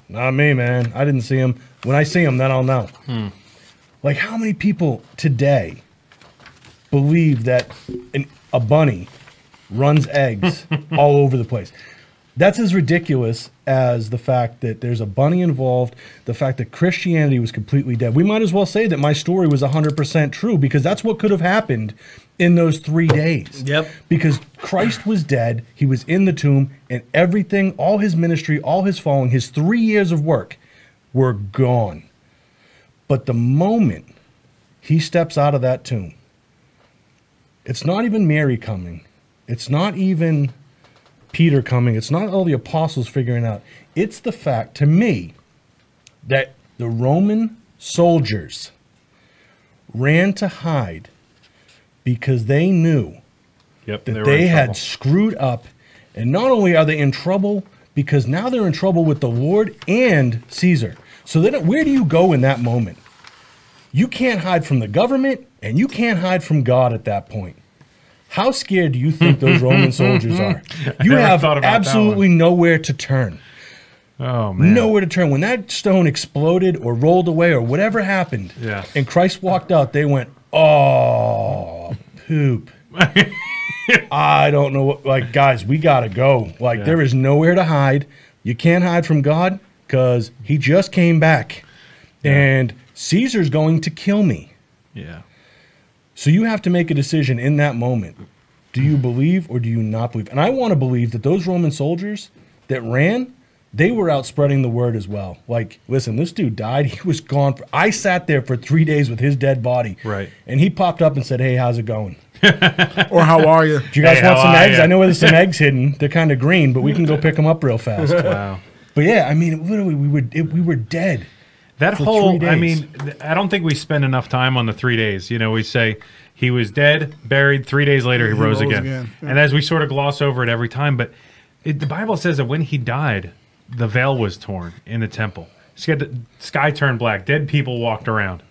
not me, man. I didn't see him. When I see him, then I'll know. Hmm. Like, how many people today believe that an, a bunny runs eggs (laughs) all over the place? That's as ridiculous as the fact that there's a bunny involved, the fact that Christianity was completely dead. We might as well say that my story was 100% true because that's what could have happened in those three days. Yep. Because Christ was dead, he was in the tomb, and everything, all his ministry, all his following, his three years of work were gone. But the moment he steps out of that tomb, it's not even Mary coming. It's not even Peter coming. It's not all the apostles figuring out. It's the fact, to me, that the Roman soldiers ran to hide because they knew Yep. that were they, had trouble. screwed up. And not only are they in trouble, because now they're in trouble with the Lord and Caesar. So then where do you go in that moment? You can't hide from the government and you can't hide from God at that point. How scared do you think those Roman (laughs) soldiers are? You have thought about that absolutely nowhere to turn. Oh, man. Nowhere to turn. When that stone exploded or rolled away or whatever happened, Yeah. and Christ walked out, they went, "Oh, poop." (laughs) I don't know what. Like, guys, we gotta go. Like, Yeah. there is nowhere to hide. You can't hide from God because He just came back, and Caesar's going to kill me. Yeah. So you have to make a decision in that moment. Do you believe or do you not believe? And I want to believe that those Roman soldiers that ran, they were out spreading the word as well. Like, listen, this dude died. (laughs) He was gone. For, I sat there for three days with his dead body. Right. And he popped up and said, hey, how's it going? (laughs) Or how are you? Do you guys Hey, want some eggs? ya? I know there's some (laughs) eggs hidden. They're kind of green, but we can go pick them up real fast. Wow. But yeah, I mean, literally, we were it, we were dead. That for whole, I mean, I don't think we spend enough time on the three days. You know, we say he was dead, buried, three days later he, He rose, rose again. again, yeah. And as we sort of gloss over it every time, but it, the Bible says that when he died, the veil was torn in the temple. Sky, the sky turned black. Dead people walked around.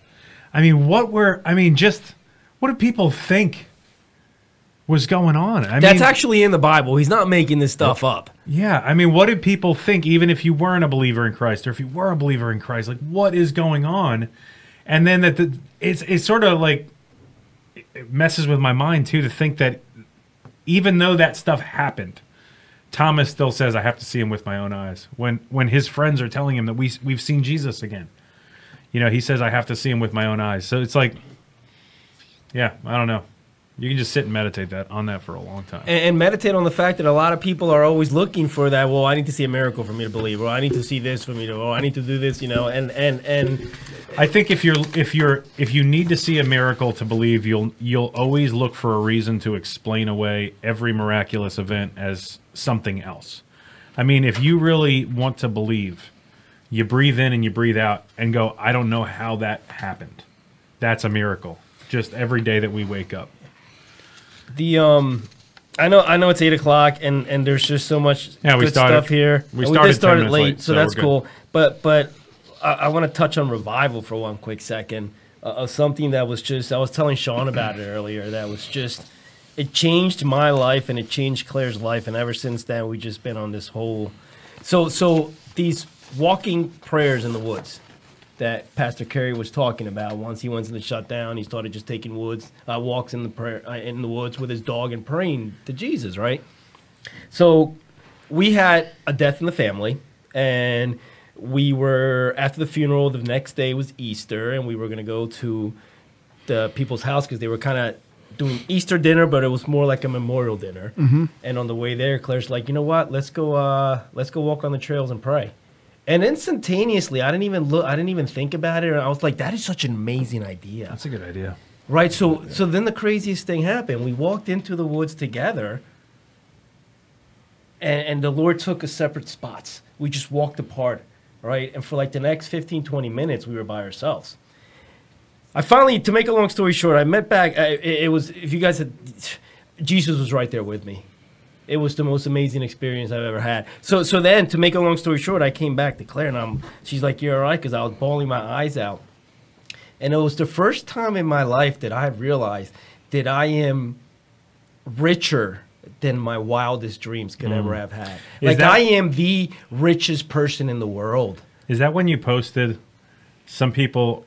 I mean, what were, I mean, just what did people think was going on? I That's mean, actually in the Bible. He's not making this stuff up. yeah, I mean, what did people think, even if you weren't a believer in Christ, or if you were a believer in Christ? Like, what is going on? and then that the, it's it's sort of like it messes with my mind too to think that even though that stuff happened, Thomas still says I have to see him with my own eyes. When when his friends are telling him that we we've seen Jesus again, you know, he says I have to see him with my own eyes. So it's like, yeah, I don't know. You can just sit and meditate that on that for a long time. and, and meditate on the fact that a lot of people are always looking for that. Well, I need to see a miracle for me to believe, or I need to see this for me to, or I need to do this, you know. And and and I think if you're if you're if you need to see a miracle to believe, you'll you'll always look for a reason to explain away every miraculous event as something else. I mean, if you really want to believe, you breathe in and you breathe out and go, I don't know how that happened. That's a miracle. Just every day that we wake up. The um, I know I know it's eight o'clock, and and there's just so much Yeah, we good started- stuff here. we started 10 did start minutes late, late, so, so that's cool. But but I, I want to touch on revival for one quick second uh, of something that was just I was telling Sean about it earlier. That was just it changed my life and it changed Claire's life, and ever since then we've just been on this whole. So so these walking prayers in the woods that Pastor Kerry was talking about. Once he went in the shutdown, he started just taking woods uh, walks in the prayer uh, in the woods with his dog and praying to Jesus. Right. So we had a death in the family, and we were after the funeral. The next day was Easter, and we were going to go to the people's house because they were kind of doing Easter dinner, but it was more like a memorial dinner. And on the way there, Claire's like, you know what? Let's go. Uh, let's go walk on the trails and pray. And instantaneously, I didn't even look. I didn't even think about it. I was like, that is such an amazing idea. That's a good idea. Right. So so then the craziest thing happened. We walked into the woods together. And, and the Lord took us separate spots. We just walked apart, right? And for like the next 15, 20 minutes, we were by ourselves. I finally, to make a long story short, I met back. I, it, it was, if you guys had, Jesus was right there with me. It was the most amazing experience I've ever had. So, so then, to make a long story short, I came back to Claire, and I'm, she's like, "You're all right," because I was bawling my eyes out. And it was the first time in my life that I realized that I am richer than my wildest dreams could ever hmm. have had. Is like that- I am the richest person in the world. Is that when you posted some people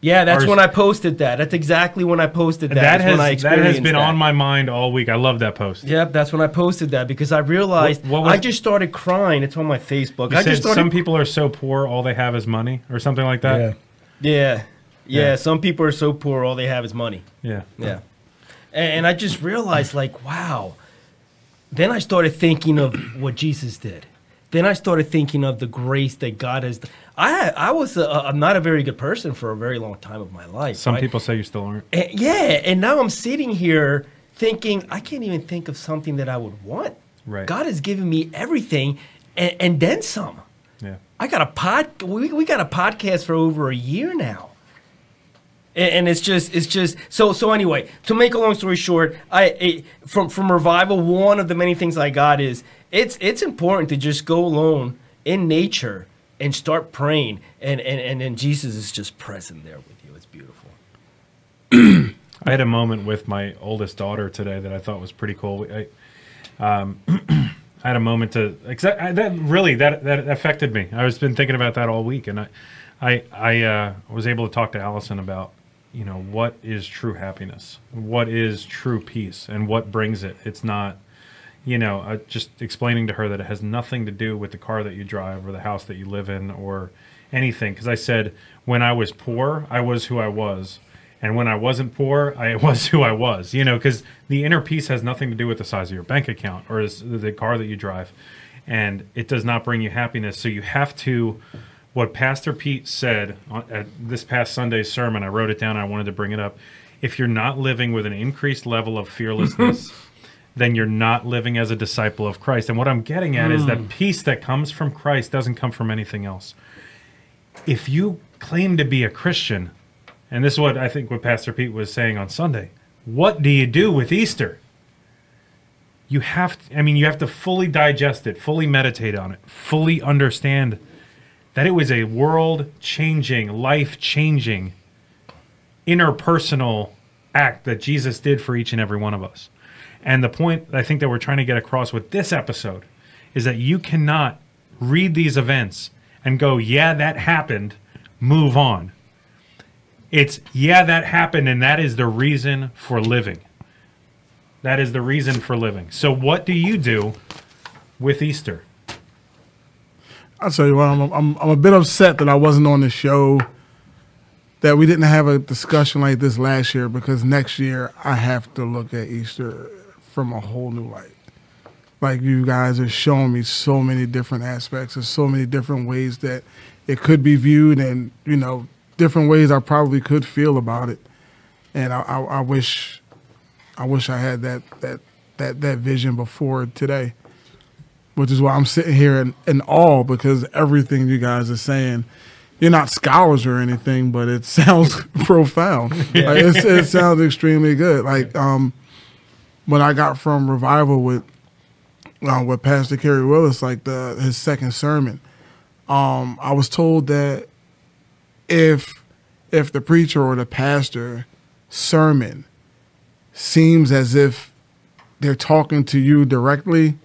Yeah, that's Ours- when I posted that. That's exactly when I posted that. that, That's has when I that has been that. on my mind all week. I love that post. Yep, that's when I posted that because I realized What- what was- I just started crying. It's on my Facebook. You I said just started some people are so poor, all they have is money, or something like that. Yeah. Yeah. yeah. Yeah. some people are so poor all they have is money. Yeah. Yeah. And, and I just realized, like, wow. Then I started thinking of what Jesus did. Then I started thinking of the grace that God has. I I was a, I'm not a very good person for a very long time of my life. Some right? people say you still aren't. And- yeah, and now I'm sitting here thinking I can't even think of something that I would want. Right. God has given me everything, and, and then some. Yeah. I got a pod. We, we got a podcast for over a year now, and, and it's just it's just so so. Anyway, to make a long story short, I it, from from revival, one of the many things I got is it's it's important to just go alone in nature and start praying, and and and then Jesus is just present there with you. It's beautiful. (clears throat) I had a moment with my oldest daughter today that I thought was pretty cool. I, um, (clears throat) I had a moment to I- that really that that affected me. I was been thinking about that all week, and I I I uh, was able to talk to Allison about you know what is true happiness, what is true peace, and what brings it. It's not you know uh, just explaining to her that it has nothing to do with the car that you drive or the house that you live in or anything. Because I said when I was poor, I was who I was. And when I wasn't poor, I (laughs) was who I was, you know, because the inner peace has nothing to do with the size of your bank account or is- the car that you drive. And it does not bring you happiness. So you have to, what Pastor Pete said on, at this past Sunday's sermon, I wrote it down, I wanted to bring it up. If you're not living with an increased level of fearlessness, (laughs) then you're not living as a disciple of Christ. And what I'm getting at is that hmm. peace that comes from Christ doesn't come from anything else if you claim to be a Christian, and this is what I think what Pastor Pete was saying on Sunday, what do you do with Easter? You have to, I mean, you have to fully digest it, fully meditate on it, fully understand that it was a world changing, life changing, interpersonal act that Jesus did for each and every one of us. And the point I think that we're trying to get across with this episode is that you cannot read these events and go, yeah, that happened, move on. It's yeah, that happened, and that is the reason for living. That is the reason for living. So, what do you do with Easter? I'll tell you what, I'm, I'm, I'm a bit upset that I wasn't on the show, that we didn't have a discussion like this last year, because next year I have to look at Easter from a whole new light. Like you guys are showing me so many different aspects, there's so many different ways that it could be viewed, and you know, different ways I probably could feel about it. And I, I, I wish, I wish I had that that that that vision before today which is why I'm sitting here in, in awe because everything you guys are saying, you're not scholars or anything, but it (laughs) sounds profound. Like it's, it sounds extremely good. Like um, when I got from revival with uh, with Pastor Kerry Willis, like the his second sermon, um, I was told that if if the preacher or the pastor sermon seems as if they're talking to you directly,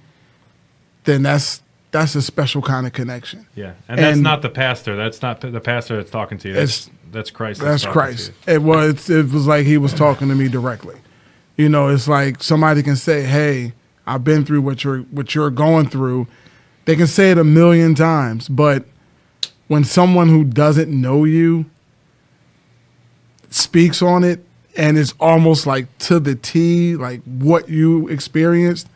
then that's that's a special kind of connection. Yeah, and that's not the pastor. That's not the, pastor that's talking to you. That's that's Christ. That's to Christ. It was it was like he was talking to me directly. You know, it's like somebody can say, "Hey, I've been through what you're what you're going through." They can say it a million times, but when someone who doesn't know you speaks on it and it's almost like to the T, like what you experienced,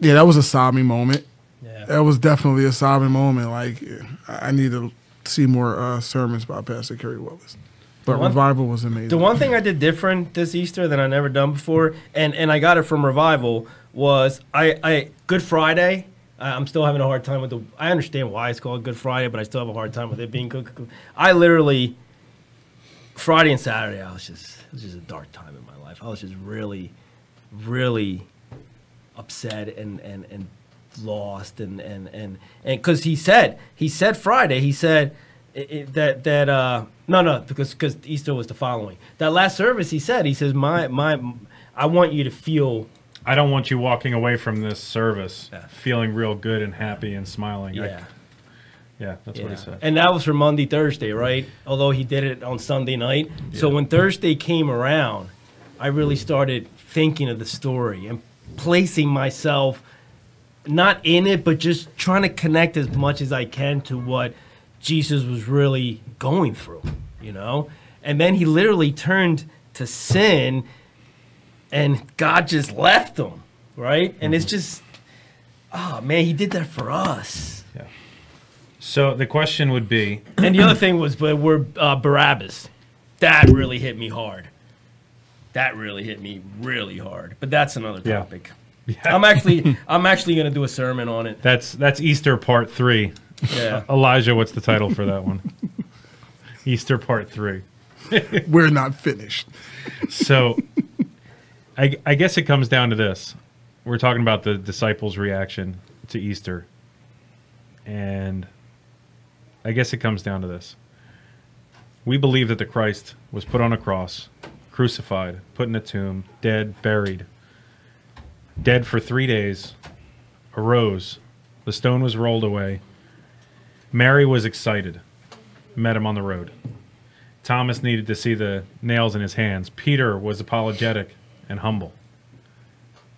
yeah, that was a sobbing moment. Yeah. That was definitely a sobbing moment. Like I need to see more uh, sermons by Pastor Kerry Willis. But revival was amazing. The one thing I did different this Easter than I never done before, and, and I got it from Revival, was I, I Good Friday. I- I'm still having a hard time with the. I understand why it's called Good Friday, but I still have a hard time with it being good. good- I literally Friday and Saturday, I was just it was just a dark time in my life. I was just really, really upset and and and lost and and and and because he said he said Friday he said i i that that uh no no because because Easter was the following that last service he said he says my my I want you to feel I don't want you walking away from this service Yeah. feeling real good and happy and smiling. I- yeah yeah, that's what he said. And that was for Monday, Thursday, right? Although he did it on Sunday night. So when Thursday came around, I really started thinking of the story and placing myself not in it, but just trying to connect as much as I can to what Jesus was really going through, you know? And then he literally turned to sin and God just left him, right? And it's just, oh man, he did that for us. Yeah. So the question would be, (clears throat) And the other thing was, but we're uh, Barabbas. That really hit me hard. That really hit me really hard. But that's another topic. Yeah. topic. (laughs) I'm actually, (laughs) I'm actually gonna do a sermon on it. that's that's Easter part three. Yeah. (laughs) Elijah, what's the title for that one? (laughs) Easter part three. (laughs) We're not finished. So, I, I guess it comes down to this. We're talking about the disciples' reaction to Easter. And I guess it comes down to this. We believe that the Christ was put on a cross, crucified, put in a tomb, dead, buried, dead for three days, arose, the stone was rolled away. Mary was excited, met him on the road. Thomas needed to see the nails in his hands. Peter was apologetic and humble.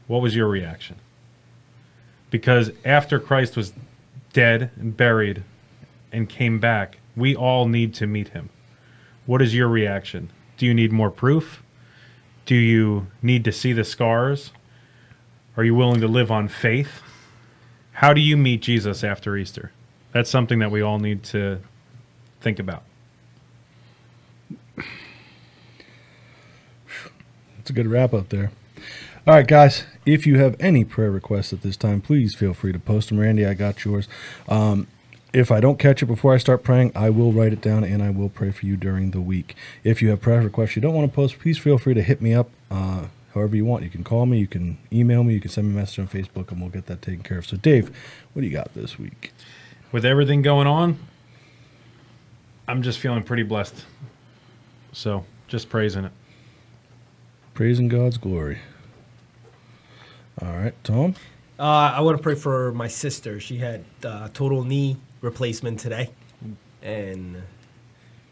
What was your reaction? Because after Christ was dead and buried and came back, we all need to meet him. What is your reaction? Do you need more proof? Do you need to see the scars? Are you willing to live on faith? How do you meet Jesus after Easter? That's something that we all need to think about. That's a good wrap up there. All right, guys. If you have any prayer requests at this time, please feel free to post them. Randy, I got yours. Um, if I don't catch it before I start praying, I will write it down and I will pray for you during the week. If you have prayer requests you don't want to post, please feel free to hit me up uh, however you want. You can call me, you can email me, you can send me a message on Facebook, and we'll get that taken care of. So, Dave, what do you got this week? With everything going on, I'm just feeling pretty blessed. So just praising it. Praising God's glory. All right, Tom. Uh, I want to pray for my sister. She had uh, total knee replacement today, and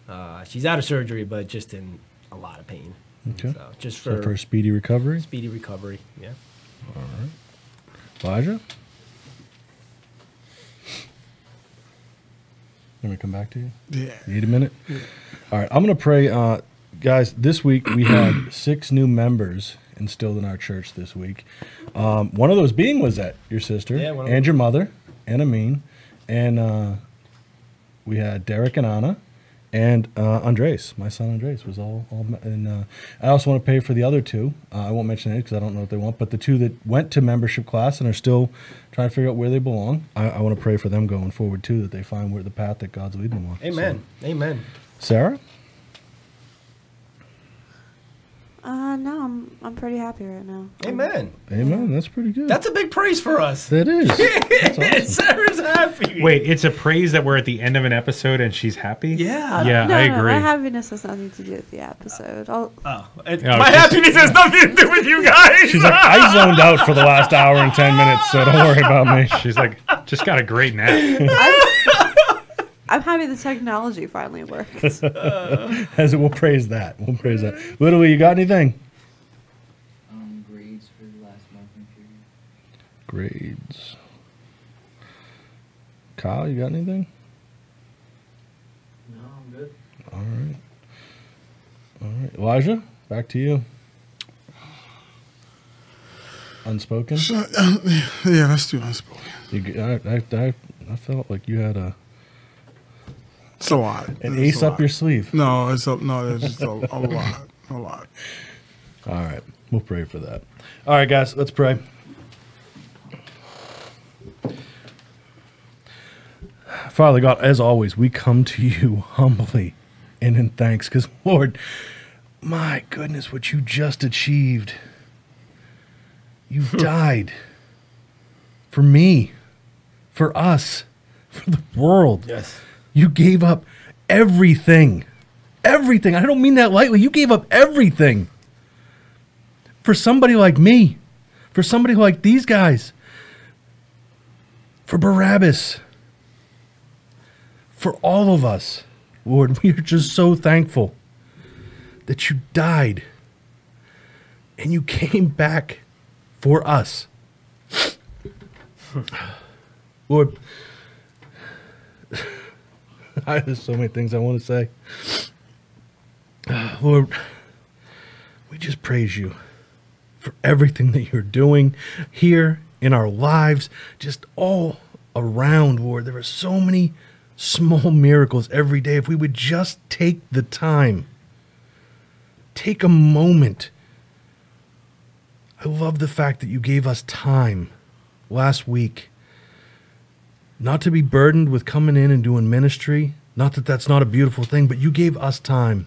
Uh, she's out of surgery, but just in a lot of pain. Okay. So just So for, for a speedy recovery. speedy recovery. Yeah. All right, Elijah? Let me come back to you. Yeah. Need a minute? Yeah. All right, I'm going to pray. Uh, guys, this week we had (clears throat) six new members instilled in our church this week. Um, one of those being was that your sister, Yeah, one of and your mother, and Amin. And uh, we had Derek and Anna. And uh, Andres, my son Andres, was all. all and uh, I also want to pay for the other two. Uh, I won't mention it because I don't know what they want. But the two that went to membership class and are still trying to figure out where they belong, I, I want to pray for them going forward too, that they find where the path that God's leading them on. Amen. Amen. Sarah, Uh, no, I'm I'm pretty happy right now. Amen. Amen. That's pretty good. That's a big praise for us. that is. (laughs) That's awesome. Sarah's happy. Wait, it's a praise that we're at the end of an episode and she's happy. Yeah. Yeah, no, I no, agree. my happiness has nothing to do with the episode. I'll, Oh, it- Yeah, my just- happiness has nothing to do with you guys. She's like, I zoned out for the last hour and ten minutes, so don't worry about me. She's like, just got a great nap. (laughs) (laughs) I'm happy the technology finally works. (laughs) As we'll praise that. We'll praise that. Literally, you got anything? Um, grades for the last monthly period. Grades. Kyle, you got anything? No, I'm good. All right. All right. Elijah, back to you. Unspoken. Yeah, let's do unspoken. You, g- I, I, I, I felt like you had a It's a lot. an ace up lot. your sleeve. No, it's a, no, it's just a, a lot, a lot. All right. We'll pray for that. All right, guys, let's pray. Father God, as always, we come to you (laughs) humbly and in thanks because, Lord, my goodness, what you just achieved. You hmm. died for me, for us, for the world. Yes. You gave up everything. Everything. I don't mean that lightly. You gave up everything for somebody like me, for somebody like these guys, for Barabbas, for all of us. Lord, (laughs) we are just so thankful that you died and you came back for us. (sighs) Lord, (laughs) I, there's so many things I want to say. (sighs) Lord, we just praise you for everything that you're doing here in our lives, just all around, Lord. There are so many small miracles every day. If we would just take the time, take a moment. I love the fact that you gave us time last week not to be burdened with coming in and doing ministry. Not that that's not a beautiful thing, but you gave us time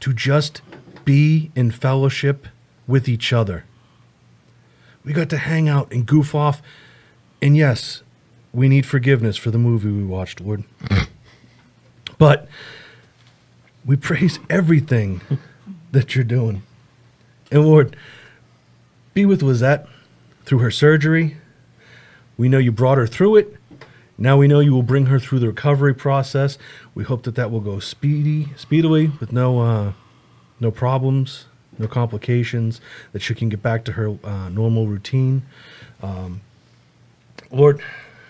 to just be in fellowship with each other. We got to hang out and goof off. And yes, we need forgiveness for the movie we watched, Lord. (laughs) but we praise everything that you're doing. And Lord, be with Lizette through her surgery. We know you brought her through it. Now we know you will bring her through the recovery process. We hope that that will go speedy, speedily, with no, uh, no problems, no complications. That she can get back to her uh, normal routine. Um, Lord,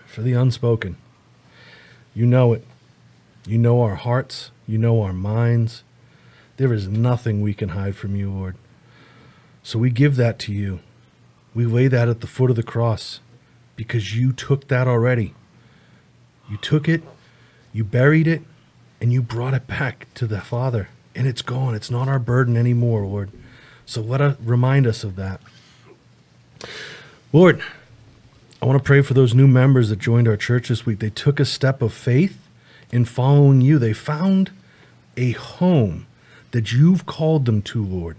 for the unspoken, you know it. You know our hearts. You know our minds. There is nothing we can hide from you, Lord. So we give that to you. We lay that at the foot of the cross because you took that already. You took it, you buried it, and you brought it back to the Father. And it's gone. It's not our burden anymore, Lord. So let us remind us of that. Lord, I want to pray for those new members that joined our church this week. They took a step of faith in following you. They found a home that you've called them to, Lord.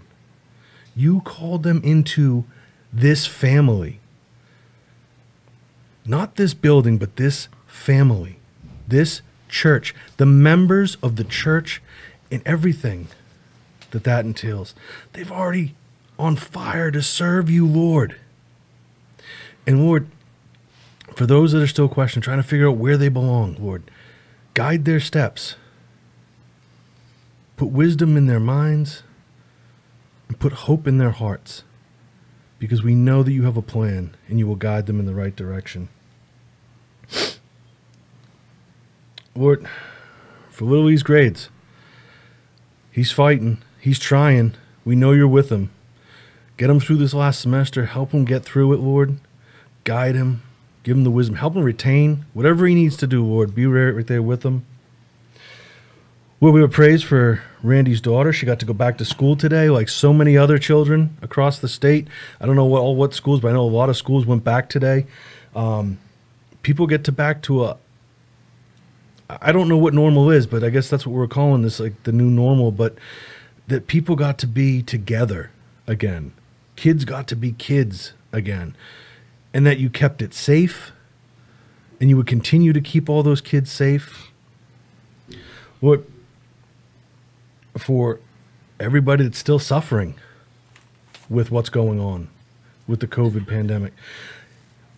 You called them into this family. Not this building, but this family, this church, the members of the church, and everything that that entails. They've already on fire to serve you, Lord. And Lord, for those that are still questioning, trying to figure out where they belong, Lord, guide their steps. Put wisdom in their minds and put hope in their hearts because we know that you have a plan and you will guide them in the right direction. Lord, for Little E's grades, he's fighting, he's trying. We know you're with him. Get him through this last semester. Help him get through it, Lord. Guide him. Give him the wisdom. Help him retain whatever he needs to do, Lord. Be right, there with him. Lord, we have praise for Randy's daughter. She got to go back to school today, like so many other children across the state. I don't know what all what schools, but I know a lot of schools went back today. Um, people get to back to a. I don't know what normal is, but I guess that's what we're calling this, like the new normal. But that people got to be together again. Kids got to be kids again. And that you kept it safe and you would continue to keep all those kids safe. What for everybody that's still suffering with what's going on with the COVID pandemic.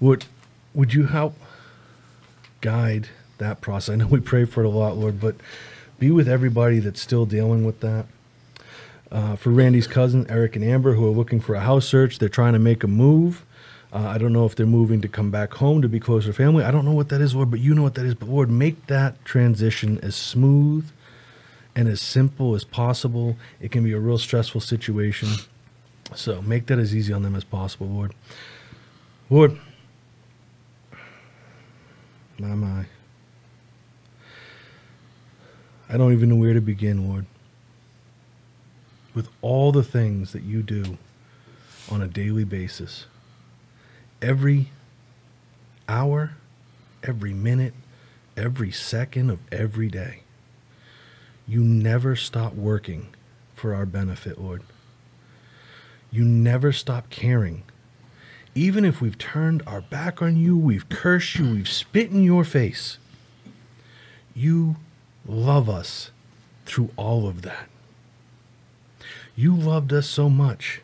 Would would you help guide that process? I know we pray for it a lot, Lord, but be with everybody that's still dealing with that. Uh, for Randy's cousin, Eric and Amber, who are looking for a house search, they're trying to make a move. Uh, I don't know if they're moving to come back home to be closer to family. I don't know what that is, Lord, but you know what that is. But Lord, make that transition as smooth and as simple as possible. It can be a real stressful situation. So make that as easy on them as possible, Lord. Lord, my, my. I don't even know where to begin, Lord. With all the things that you do on a daily basis, every hour, every minute, every second of every day. You never stop working for our benefit, Lord. You never stop caring. Even if we've turned our back on you, we've cursed you, we've spit in your face, you love us through all of that. You loved us so much,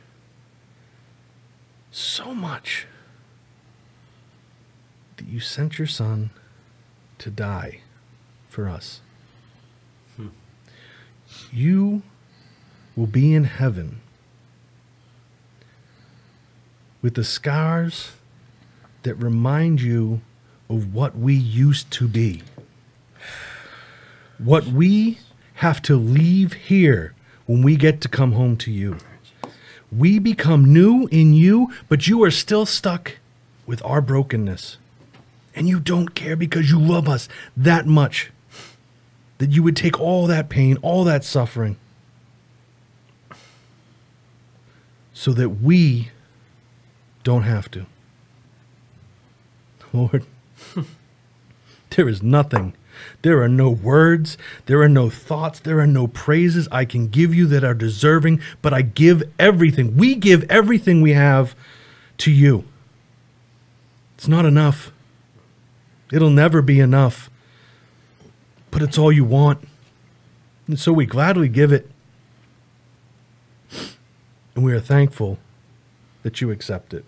so much, that you sent your son to die for us. You will be in heaven with the scars that remind you of what we used to be. What we have to leave here when we get to come home to you. We become new in you, but you are still stuck with our brokenness. And you don't care because you love us that much that you would take all that pain, all that suffering, so that we don't have to. (laughs) Lord, (laughs) there is nothing. There are no words. There are no thoughts. There are no praises I can give you that are deserving, but I give everything. We give everything we have to you. It's not enough. It'll never be enough but it's all you want. And so we gladly give it. And we are thankful that you accept it.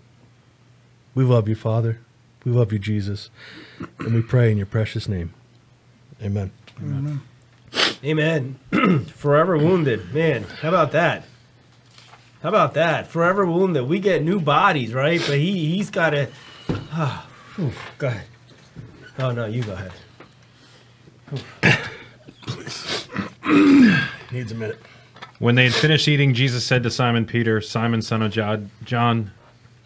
We love you, Father. We love you, Jesus. And we pray in your precious name. Amen. Amen. (clears throat) Forever wounded. Man, how about that? How about that? Forever wounded. We get new bodies, right? But he he's got to. Ah, whew, go ahead. Oh no, you go ahead. Please. (clears throat) Needs a minute. When they had finished eating, Jesus said to Simon Peter, Simon, son of Jo- John,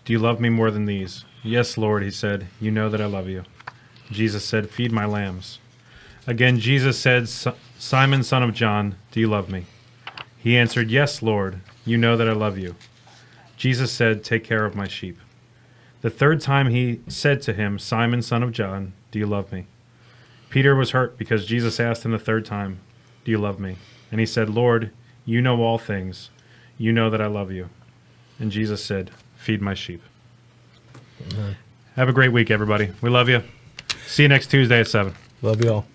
do you love me more than these? Yes, Lord, he said. You know that I love you. Jesus said, Feed my lambs. Again, Jesus said, Simon, son of John, do you love me? He answered, Yes, Lord. You know that I love you. Jesus said, Take care of my sheep. The third time he said to him, Simon, son of John, do you love me? Peter was hurt because Jesus asked him the third time, Do you love me? And he said, Lord, you know all things. You know that I love you. And Jesus said, Feed my sheep. Have a great week, everybody. We love you. See you next Tuesday at 7. Love you all.